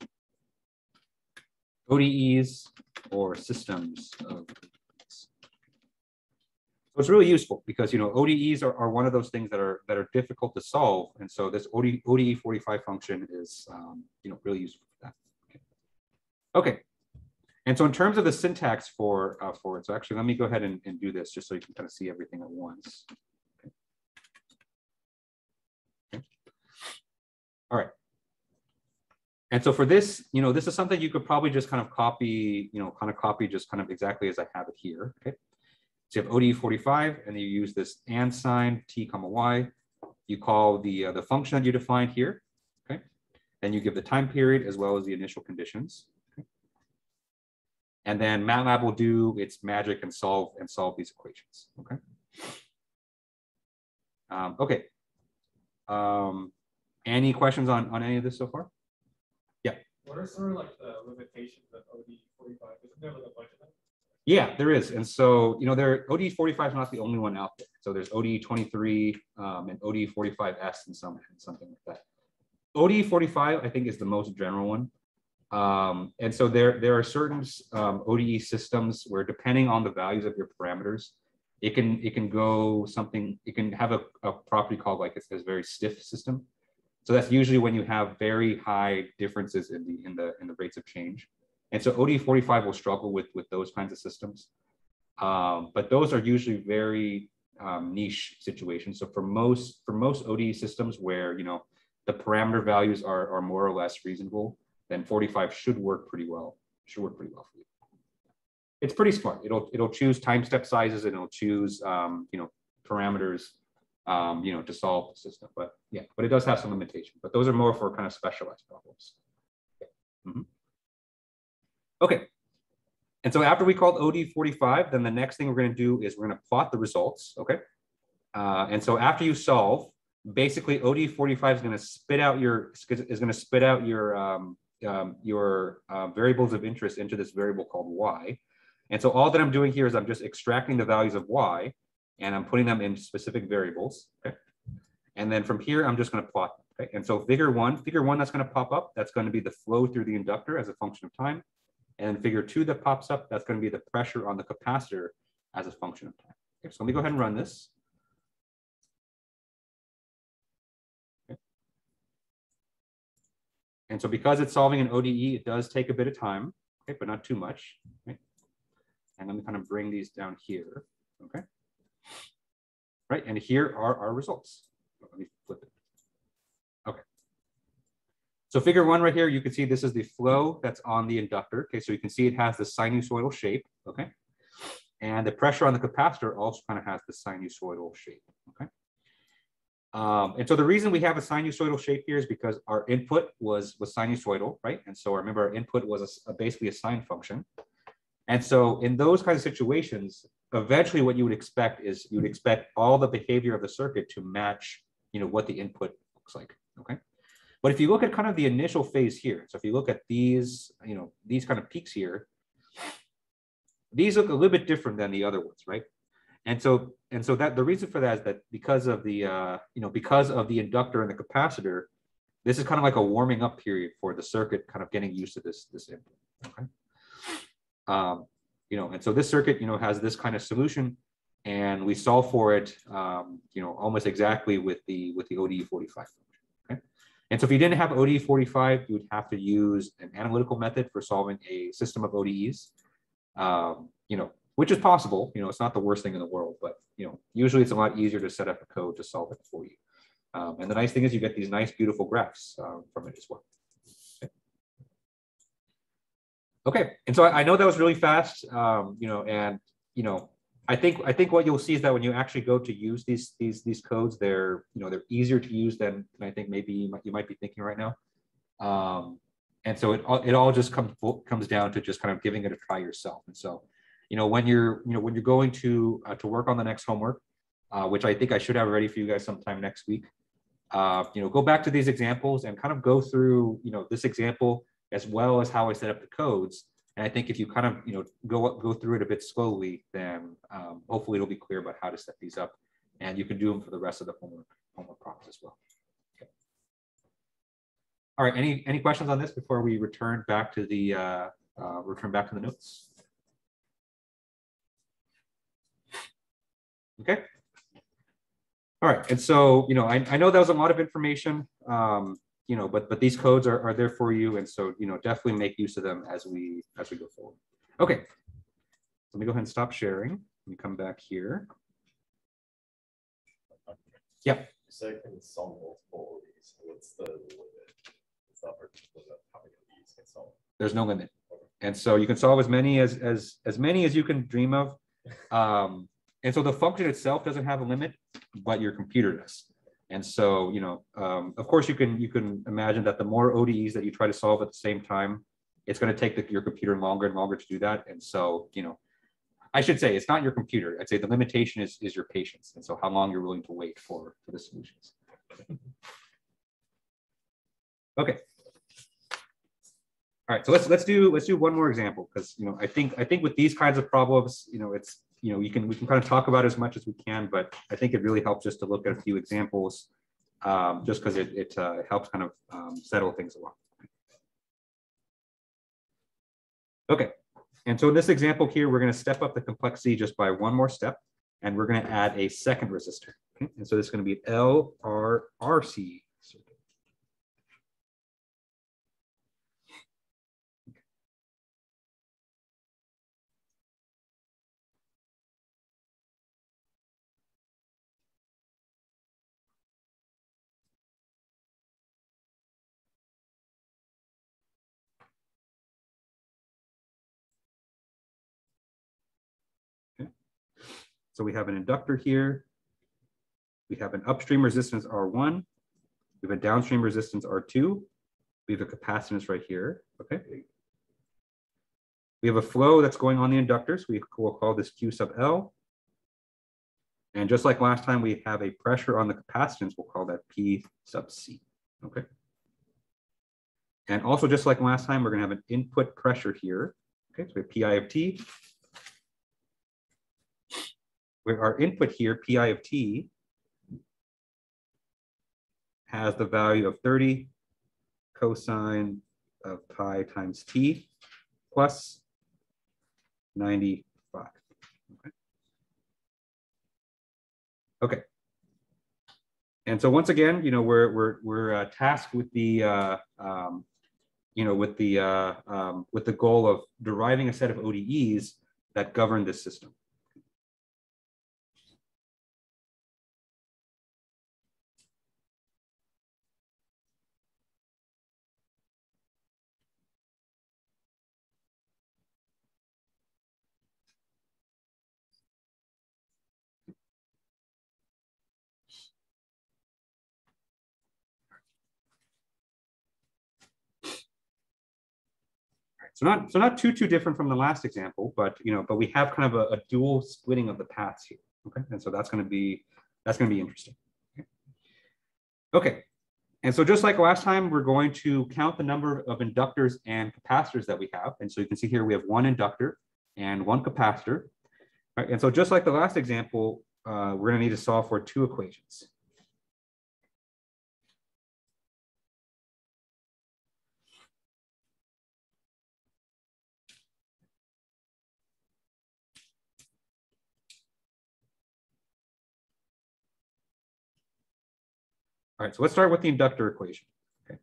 ODEs or systems of so it's really useful because you know ODEs are, are one of those things that are that are difficult to solve, and so this ODE, ODE 45 function is um, you know really useful for that. Okay. okay. and so in terms of the syntax for uh, for it, so actually let me go ahead and, and do this just so you can kind of see everything at once. Okay. okay. All right. And so for this, you know, this is something you could probably just kind of copy, you know, kind of copy just kind of exactly as I have it here. Okay. So you have ODE 45 and you use this and sign t comma y. You call the, uh, the function that you defined here. Okay. And you give the time period as well as the initial conditions. Okay. And then MATLAB will do its magic and solve and solve these equations. Okay. Um, okay. Um, any questions on, on any of this so far? What are sort of like the limitations of ODE forty-five? Isn't there like a bunch of them? Yeah, there is. And so, you know, there ODE 45 is not the only one out there. So there's ODE 23 um, and ODE 45S and some and something like that. ODE 45, I think, is the most general one. Um, and so there, there are certain um, ODE systems where depending on the values of your parameters, it can it can go something, it can have a, a property called like it's a very stiff system. So that's usually when you have very high differences in the in the in the rates of change. And so ODE45 will struggle with with those kinds of systems. Um, but those are usually very um, niche situations. So for most for most ODE systems where you know the parameter values are, are more or less reasonable, then 45 should work pretty well. Should work pretty well for you. it's pretty smart. It'll it'll choose time step sizes and it'll choose um, you know parameters um, you know to solve the system. But yeah, but it does have some limitations. But those are more for kind of specialized problems. Mhm. Okay. And so after we called ODE45, then the next thing we're going to do is we're going to plot the results. Okay. Uh, and so after you solve, basically ODE45 is going to spit out your is going to spit out your um, um, your uh, variables of interest into this variable called y. And so all that I'm doing here is I'm just extracting the values of y and I'm putting them in specific variables. Okay. And then from here, I'm just going to plot. Okay. And so figure one, figure one that's going to pop up, that's going to be the flow through the inductor as a function of time. And figure two that pops up, that's going to be the pressure on the capacitor as a function of time. Okay, so let me go ahead and run this. Okay. And so because it's solving an ODE, it does take a bit of time, okay, but not too much. Okay. And let me kind of bring these down here. Okay. Right, and here are our results. Let me flip it. Okay. So figure one right here, you can see this is the flow that's on the inductor. Okay, so you can see it has the sinusoidal shape. Okay. And the pressure on the capacitor also kind of has the sinusoidal shape. Okay. Um, and so the reason we have a sinusoidal shape here is because our input was was sinusoidal, right? And so remember our input was a, a, basically a sine function. And so in those kinds of situations, eventually what you would expect is you would expect all the behavior of the circuit to match, you know, what the input looks like, okay? But if you look at kind of the initial phase here, so if you look at these, you know, these kind of peaks here, these look a little bit different than the other ones, right? And so, and so that the reason for that is that because of the, uh, you know, because of the inductor and the capacitor, this is kind of like a warming up period for the circuit kind of getting used to this, this input, okay? Um, you know, and so this circuit, you know, has this kind of solution and we solve for it, um, you know, almost exactly with the, with the ODE 45 function, okay? And so if you didn't have ODE 45, you would have to use an analytical method for solving a system of ODEs, um, you know, which is possible, you know, it's not the worst thing in the world, but, you know, usually it's a lot easier to set up a code to solve it for you. Um, and the nice thing is you get these nice, beautiful graphs um, from it as well. Okay, and so I, I know that was really fast, um, you know, and you know, I think I think what you'll see is that when you actually go to use these these these codes, they're you know they're easier to use than, I think maybe you might, you might be thinking right now. Um, and so it all it all just comes comes down to just kind of giving it a try yourself. And so, you know, when you're you know when you're going to uh, to work on the next homework, uh, which I think I should have ready for you guys sometime next week. Uh, you know, go back to these examples and kind of go through you know this example as well as how I set up the codes. And I think if you kind of you know go go through it a bit slowly, then um, hopefully it'll be clear about how to set these up, and you can do them for the rest of the homework homework problems as well. Okay. All right. Any any questions on this before we return back to the uh, uh, return back to the notes? Okay. All right. And so you know I, I know that was a lot of information. Um, you know, but but these codes are, are there for you. And so, you know, definitely make use of them as we as we go forward. Okay. Let me go ahead and stop sharing. Let me come back here. Yeah. So I can solve multiple of these. What's the limit? It's not how many of these can solve. There's no limit. And so you can solve as many as as as many as you can dream of. Um, and so the function itself doesn't have a limit, but your computer does. And so, you know, um, of course, you can you can imagine that the more ODEs that you try to solve at the same time, it's going to take the, your computer longer and longer to do that. And so, you know, I should say it's not your computer. I'd say the limitation is is your patience, and so how long you're willing to wait for for the solutions. Okay. All right, so let's let's do let's do one more example because you know I think I think with these kinds of problems, you know, it's you know, we can we can kind of talk about as much as we can, but I think it really helps just to look at a few examples, um, just because it it uh, helps kind of um, settle things along. Okay, and so in this example here, we're going to step up the complexity just by one more step, and we're going to add a second resistor. Okay? And so this is going to be LRRC So we have an inductor here. We have an upstream resistance R1. We have a downstream resistance R2. We have a capacitance right here, okay? We have a flow that's going on the inductor, so we will call this Q sub L. And just like last time, we have a pressure on the capacitance, we'll call that P sub C, okay? And also just like last time, we're gonna have an input pressure here. Okay, so we have PI of T. Where our input here, PI of T, has the value of 30 cosine of pi times T plus 95. Okay. Okay. And so once again, you know, we're we're we're uh, tasked with the uh, um, you know with the uh, um, with the goal of deriving a set of ODEs that govern this system. So not so not too too different from the last example, but you know, but we have kind of a, a dual splitting of the paths here. Okay, and so that's going to be that's going to be interesting. Okay. okay, and so just like last time, we're going to count the number of inductors and capacitors that we have. And so you can see here we have one inductor and one capacitor. Right, and so just like the last example, uh, we're going to need to solve for two equations. All right, so let's start with the inductor equation. Okay.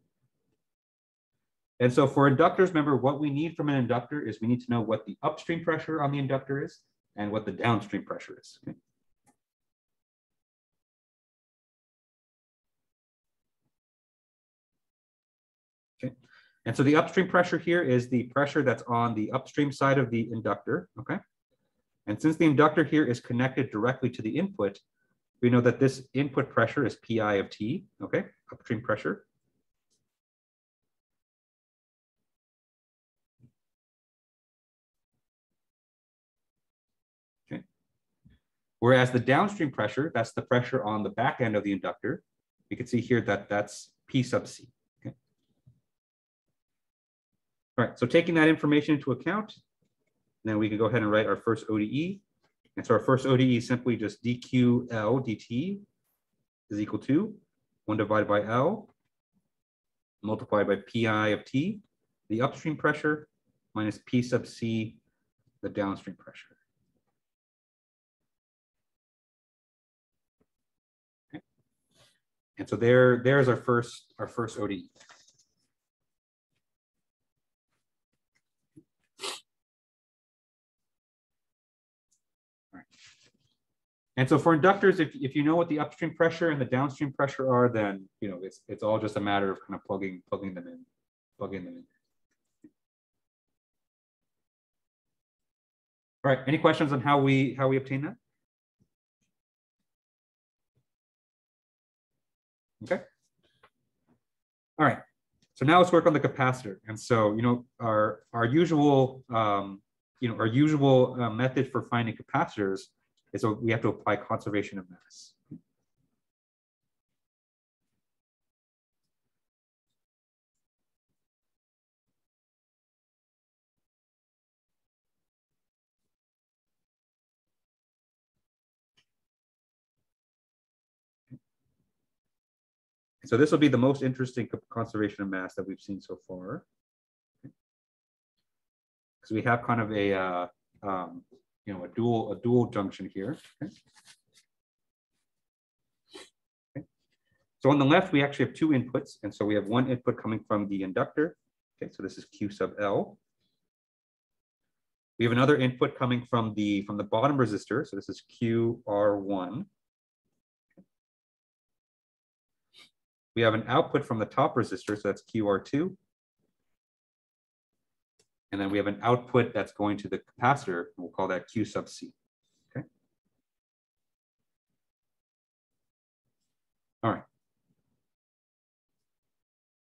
And so for inductors, remember what we need from an inductor is we need to know what the upstream pressure on the inductor is and what the downstream pressure is. Okay. And so the upstream pressure here is the pressure that's on the upstream side of the inductor, okay? And since the inductor here is connected directly to the input, we know that this input pressure is Pi of T, okay, upstream pressure. Okay. Whereas the downstream pressure, that's the pressure on the back end of the inductor. You can see here that that's P sub C. Okay. All right, so taking that information into account, then we can go ahead and write our first ODE. And so our first ODE is simply just dQL dt is equal to 1 divided by L multiplied by PI of T, the upstream pressure, minus P sub C, the downstream pressure. And so there, there's our first, our first ODE. And so for inductors, if, if you know what the upstream pressure and the downstream pressure are, then you know it's it's all just a matter of kind of plugging plugging them in, plugging them in. All right. Any questions on how we how we obtain that? Okay. All right. So now let's work on the capacitor. And so you know our our usual um, you know our usual uh, method for finding capacitors and so we have to apply conservation of mass. So this will be the most interesting conservation of mass that we've seen so far. Because we have kind of a, uh, um, you know, a dual, a dual junction here. Okay. okay. So on the left, we actually have two inputs. And so we have one input coming from the inductor. Okay, so this is Q sub L. We have another input coming from the from the bottom resistor. So this is QR1. We have an output from the top resistor, so that's QR2. And then we have an output that's going to the capacitor. We'll call that Q sub C. Okay. All right.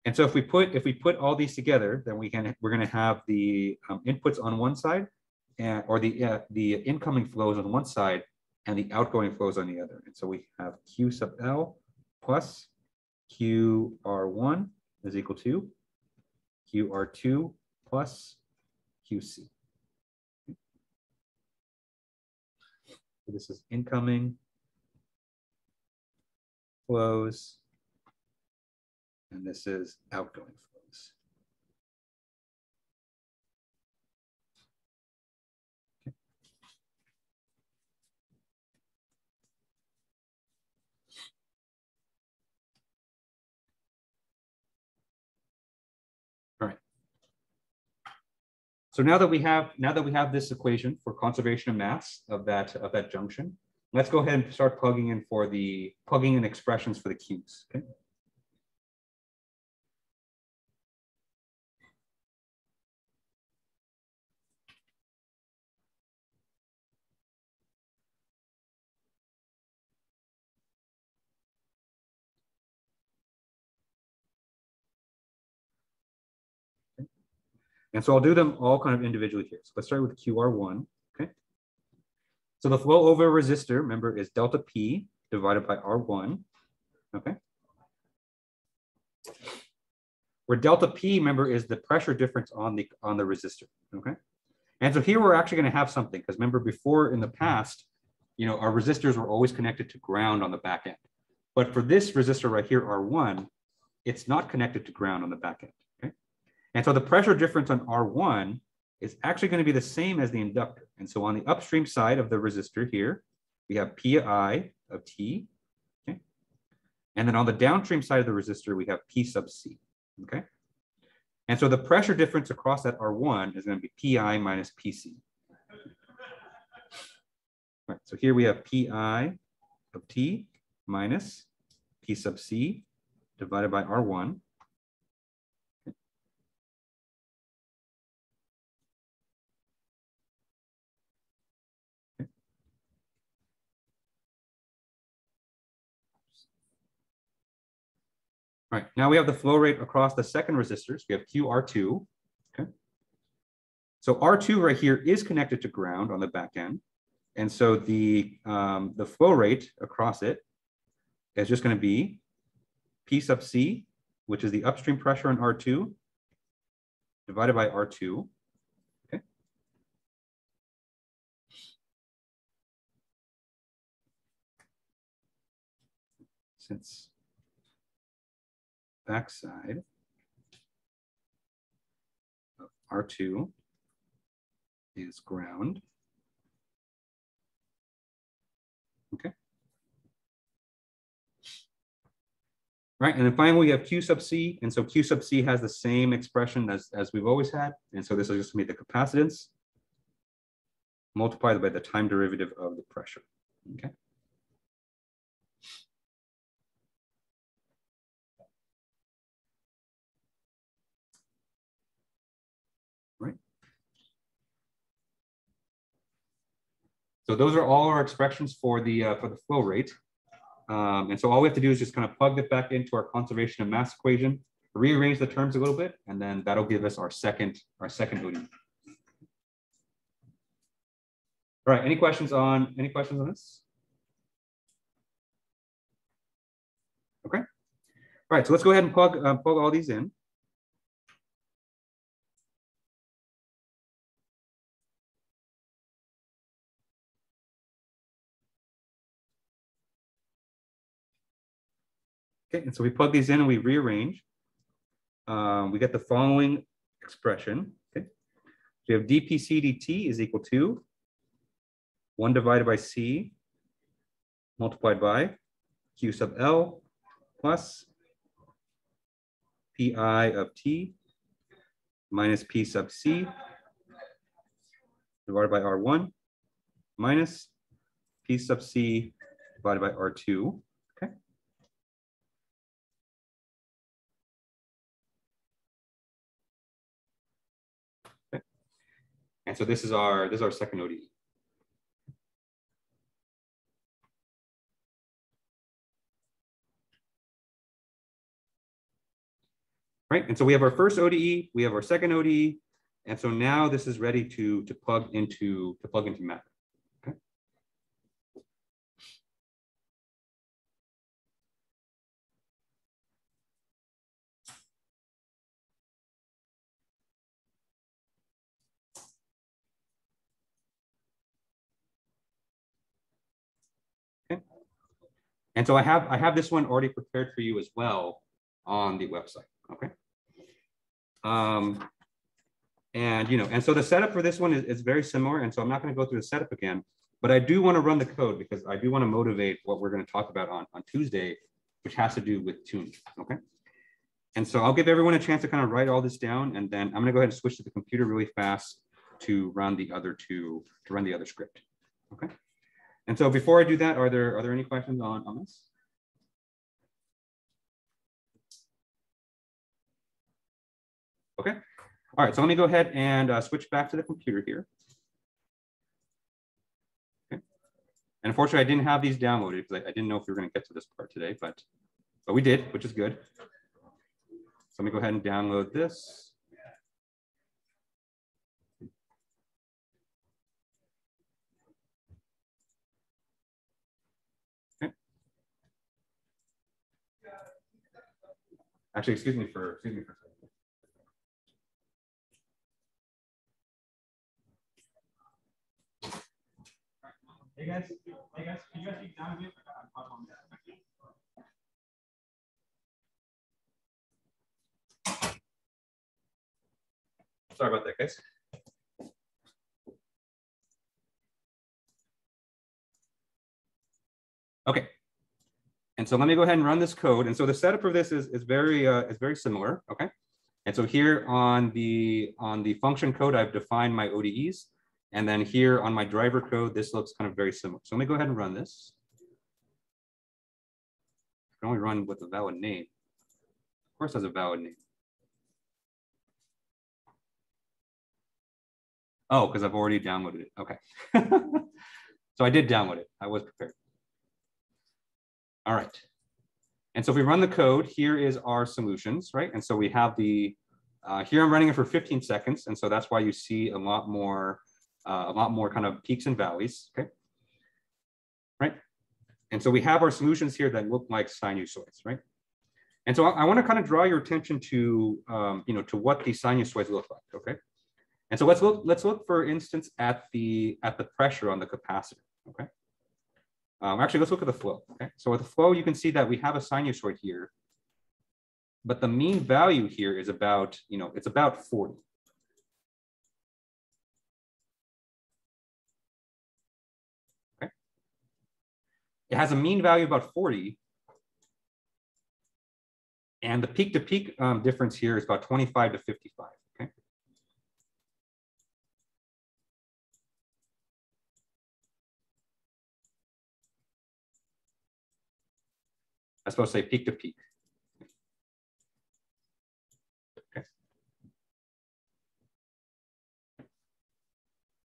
And so if we put if we put all these together, then we can we're going to have the um, inputs on one side, and, or the uh, the incoming flows on one side, and the outgoing flows on the other. And so we have Q sub L plus QR1 is equal to QR2 plus QC. So This is incoming flows. And this is outgoing flows. Okay. All right. So now that we have, now that we have this equation for conservation of mass of that, of that junction, let's go ahead and start plugging in for the, plugging in expressions for the Qs, okay? And so I'll do them all kind of individually here. So let's start with QR1, okay? So the flow over resistor, remember, is delta P divided by R1, okay? Where delta P, remember, is the pressure difference on the, on the resistor, okay? And so here we're actually gonna have something, because remember before in the past, you know, our resistors were always connected to ground on the back end. But for this resistor right here, R1, it's not connected to ground on the back end. And so the pressure difference on R1 is actually going to be the same as the inductor. And so on the upstream side of the resistor here, we have Pi of T. Okay. And then on the downstream side of the resistor, we have P sub C. Okay. And so the pressure difference across that R1 is going to be Pi minus PC. All right, so here we have Pi of T minus P sub C divided by R1. All right, now we have the flow rate across the second resistors. We have QR2. Okay. So R2 right here is connected to ground on the back end. And so the, um, the flow rate across it is just going to be P sub C, which is the upstream pressure on R2, divided by R2. Okay. Since backside of R2 is ground. Okay. Right, and then finally we have Q sub C, and so Q sub C has the same expression as, as we've always had, and so this is just gonna be the capacitance multiplied by the time derivative of the pressure, okay? So those are all our expressions for the uh, for the flow rate. Um, and so all we have to do is just kind of plug it back into our conservation of mass equation, rearrange the terms a little bit, and then that'll give us our second our second ODE. All right, any questions on any questions on this? Okay. All right, so let's go ahead and plug uh, plug all these in. Okay, and so we plug these in and we rearrange. Um, we get the following expression. Okay, we have dpc dt is equal to 1 divided by c multiplied by q sub l plus pi of t minus p sub c divided by r1 minus p sub c divided by r2 And so this is our, this is our second ODE. Right, and so we have our first ODE, we have our second ODE, and so now this is ready to, to plug into to plug into Map. And so I have, I have this one already prepared for you as well on the website, okay? Um, and, you know, and so the setup for this one is, is very similar. And so I'm not going to go through the setup again, but I do want to run the code because I do want to motivate what we're going to talk about on, on Tuesday, which has to do with tuning. Okay. And so I'll give everyone a chance to kind of write all this down. And then I'm going to go ahead and switch to the computer really fast to run the other two, to run the other script. Okay. And so before I do that, are there, are there any questions on, on this? Okay. All right, so let me go ahead and uh, switch back to the computer here. Okay. And unfortunately, I didn't have these downloaded because I, I, didn't know if we were going to get to this part today, but but we did, which is good. So let me go ahead and download this. Actually, excuse me for excuse me for a second. Hey guys, hey guys, can you guys keep down here? Sorry about that, guys. Okay. And so let me go ahead and run this code. And so the setup for this is, is very uh, is very similar. Okay. And so here on the on the function code, I've defined my ODEs. And then here on my driver code, this looks kind of very similar. So let me go ahead and run this. I can only run with a valid name. Of course, has a valid name. Oh, because I've already downloaded it. Okay. so I did download it. I was prepared. All right. And so if we run the code, here is our solutions, right? And so we have the, uh, here I'm running it for 15 seconds. And so that's why you see a lot more uh, a lot more kind of peaks and valleys, okay? Right? And so we have our solutions here that look like sinusoids, right? And so I, I want to kind of draw your attention to, um, you know, to what these sinusoids look like, okay? And so let's look, let's look, for instance, at the, at the pressure on the capacitor, okay? Um, actually, let's look at the flow, okay? So with the flow, you can see that we have a sinusoid here, but the mean value here is about, you know, it's about 40, It has a mean value about 40. And the peak to peak um, difference here is about 25 to 55, okay? I suppose say peak to peak. Okay.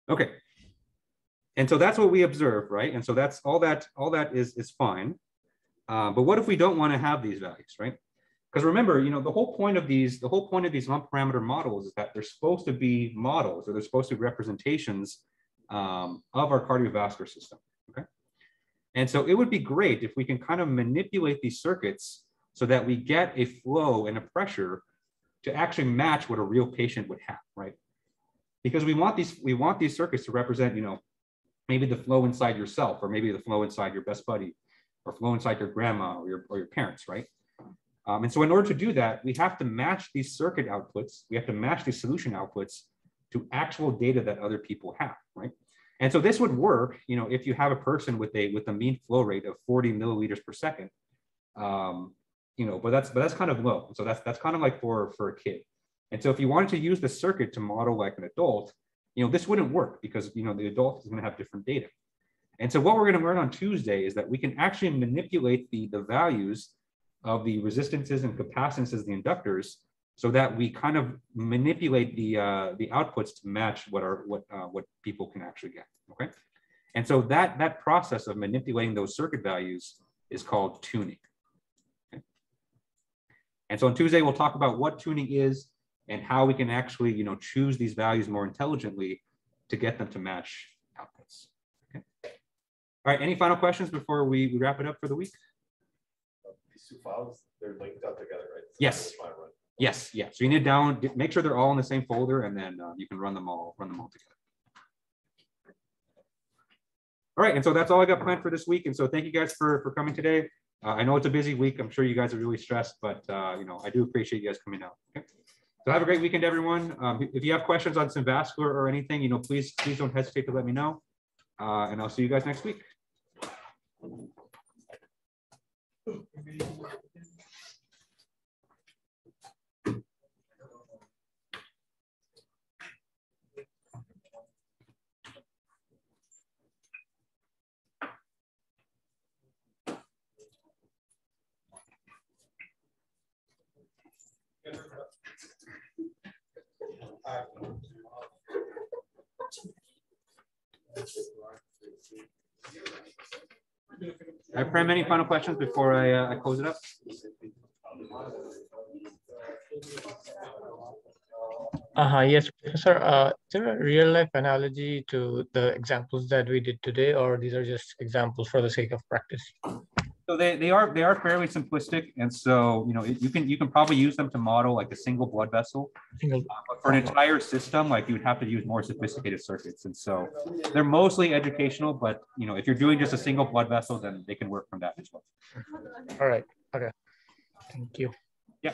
Okay, and so that's what we observe, right? And so that's all that all that is is fine. Uh, but what if we don't want to have these values, right? Because remember, you know, the whole point of these, the whole point of these lumped parameter models is that they're supposed to be models or they're supposed to be representations um, of our cardiovascular system. And so it would be great if we can kind of manipulate these circuits so that we get a flow and a pressure to actually match what a real patient would have, right? Because we want these, we want these circuits to represent, you know, maybe the flow inside yourself, or maybe the flow inside your best buddy, or flow inside your grandma or your, or your parents, right? Um, and so in order to do that, we have to match these circuit outputs, we have to match these solution outputs to actual data that other people have, right? And so this would work, you know, if you have a person with a with a mean flow rate of 40 milliliters per second, um, you know, but that's but that's kind of low. So that's that's kind of like for for a kid. And so if you wanted to use the circuit to model like an adult, you know, this wouldn't work because, you know, the adult is going to have different data. And so what we're going to learn on Tuesday is that we can actually manipulate the, the values of the resistances and capacitances the inductors so that we kind of manipulate the, uh, the outputs to match what are what, uh, what people can actually get, okay? And so that, that process of manipulating those circuit values is called tuning. Okay? And so on Tuesday, we'll talk about what tuning is and how we can actually, you know, choose these values more intelligently to get them to match outputs. Okay. All right, any final questions before we we wrap it up for the week? These two files, they're linked up together, right? So Yes. Yes, yeah. So you need to down, make sure they're all in the same folder and then uh, you can run them all, run them all together. All right, and so that's all I got planned for this week. And so thank you guys for, for coming today. Uh, I know it's a busy week. I'm sure you guys are really stressed, but uh, you know, I do appreciate you guys coming out. Okay. So have a great weekend, everyone. Um, if you have questions on SimVascular or anything, you know, please, please don't hesitate to let me know. Uh, and I'll see you guys next week. I Prem, any final questions before I, uh, I close it up? Uh-huh, yes, Professor, uh, is there a real life analogy to the examples that we did today, or these are just examples for the sake of practice? So they, they are they are fairly simplistic, and so you know it- you can you can probably use them to model like a single blood vessel. Uh, But for an entire system, like you would have to use more sophisticated circuits, and so they're mostly educational. But you know if you're doing just a single blood vessel, then they can work from that as well. All right, okay. Thank you. Yeah.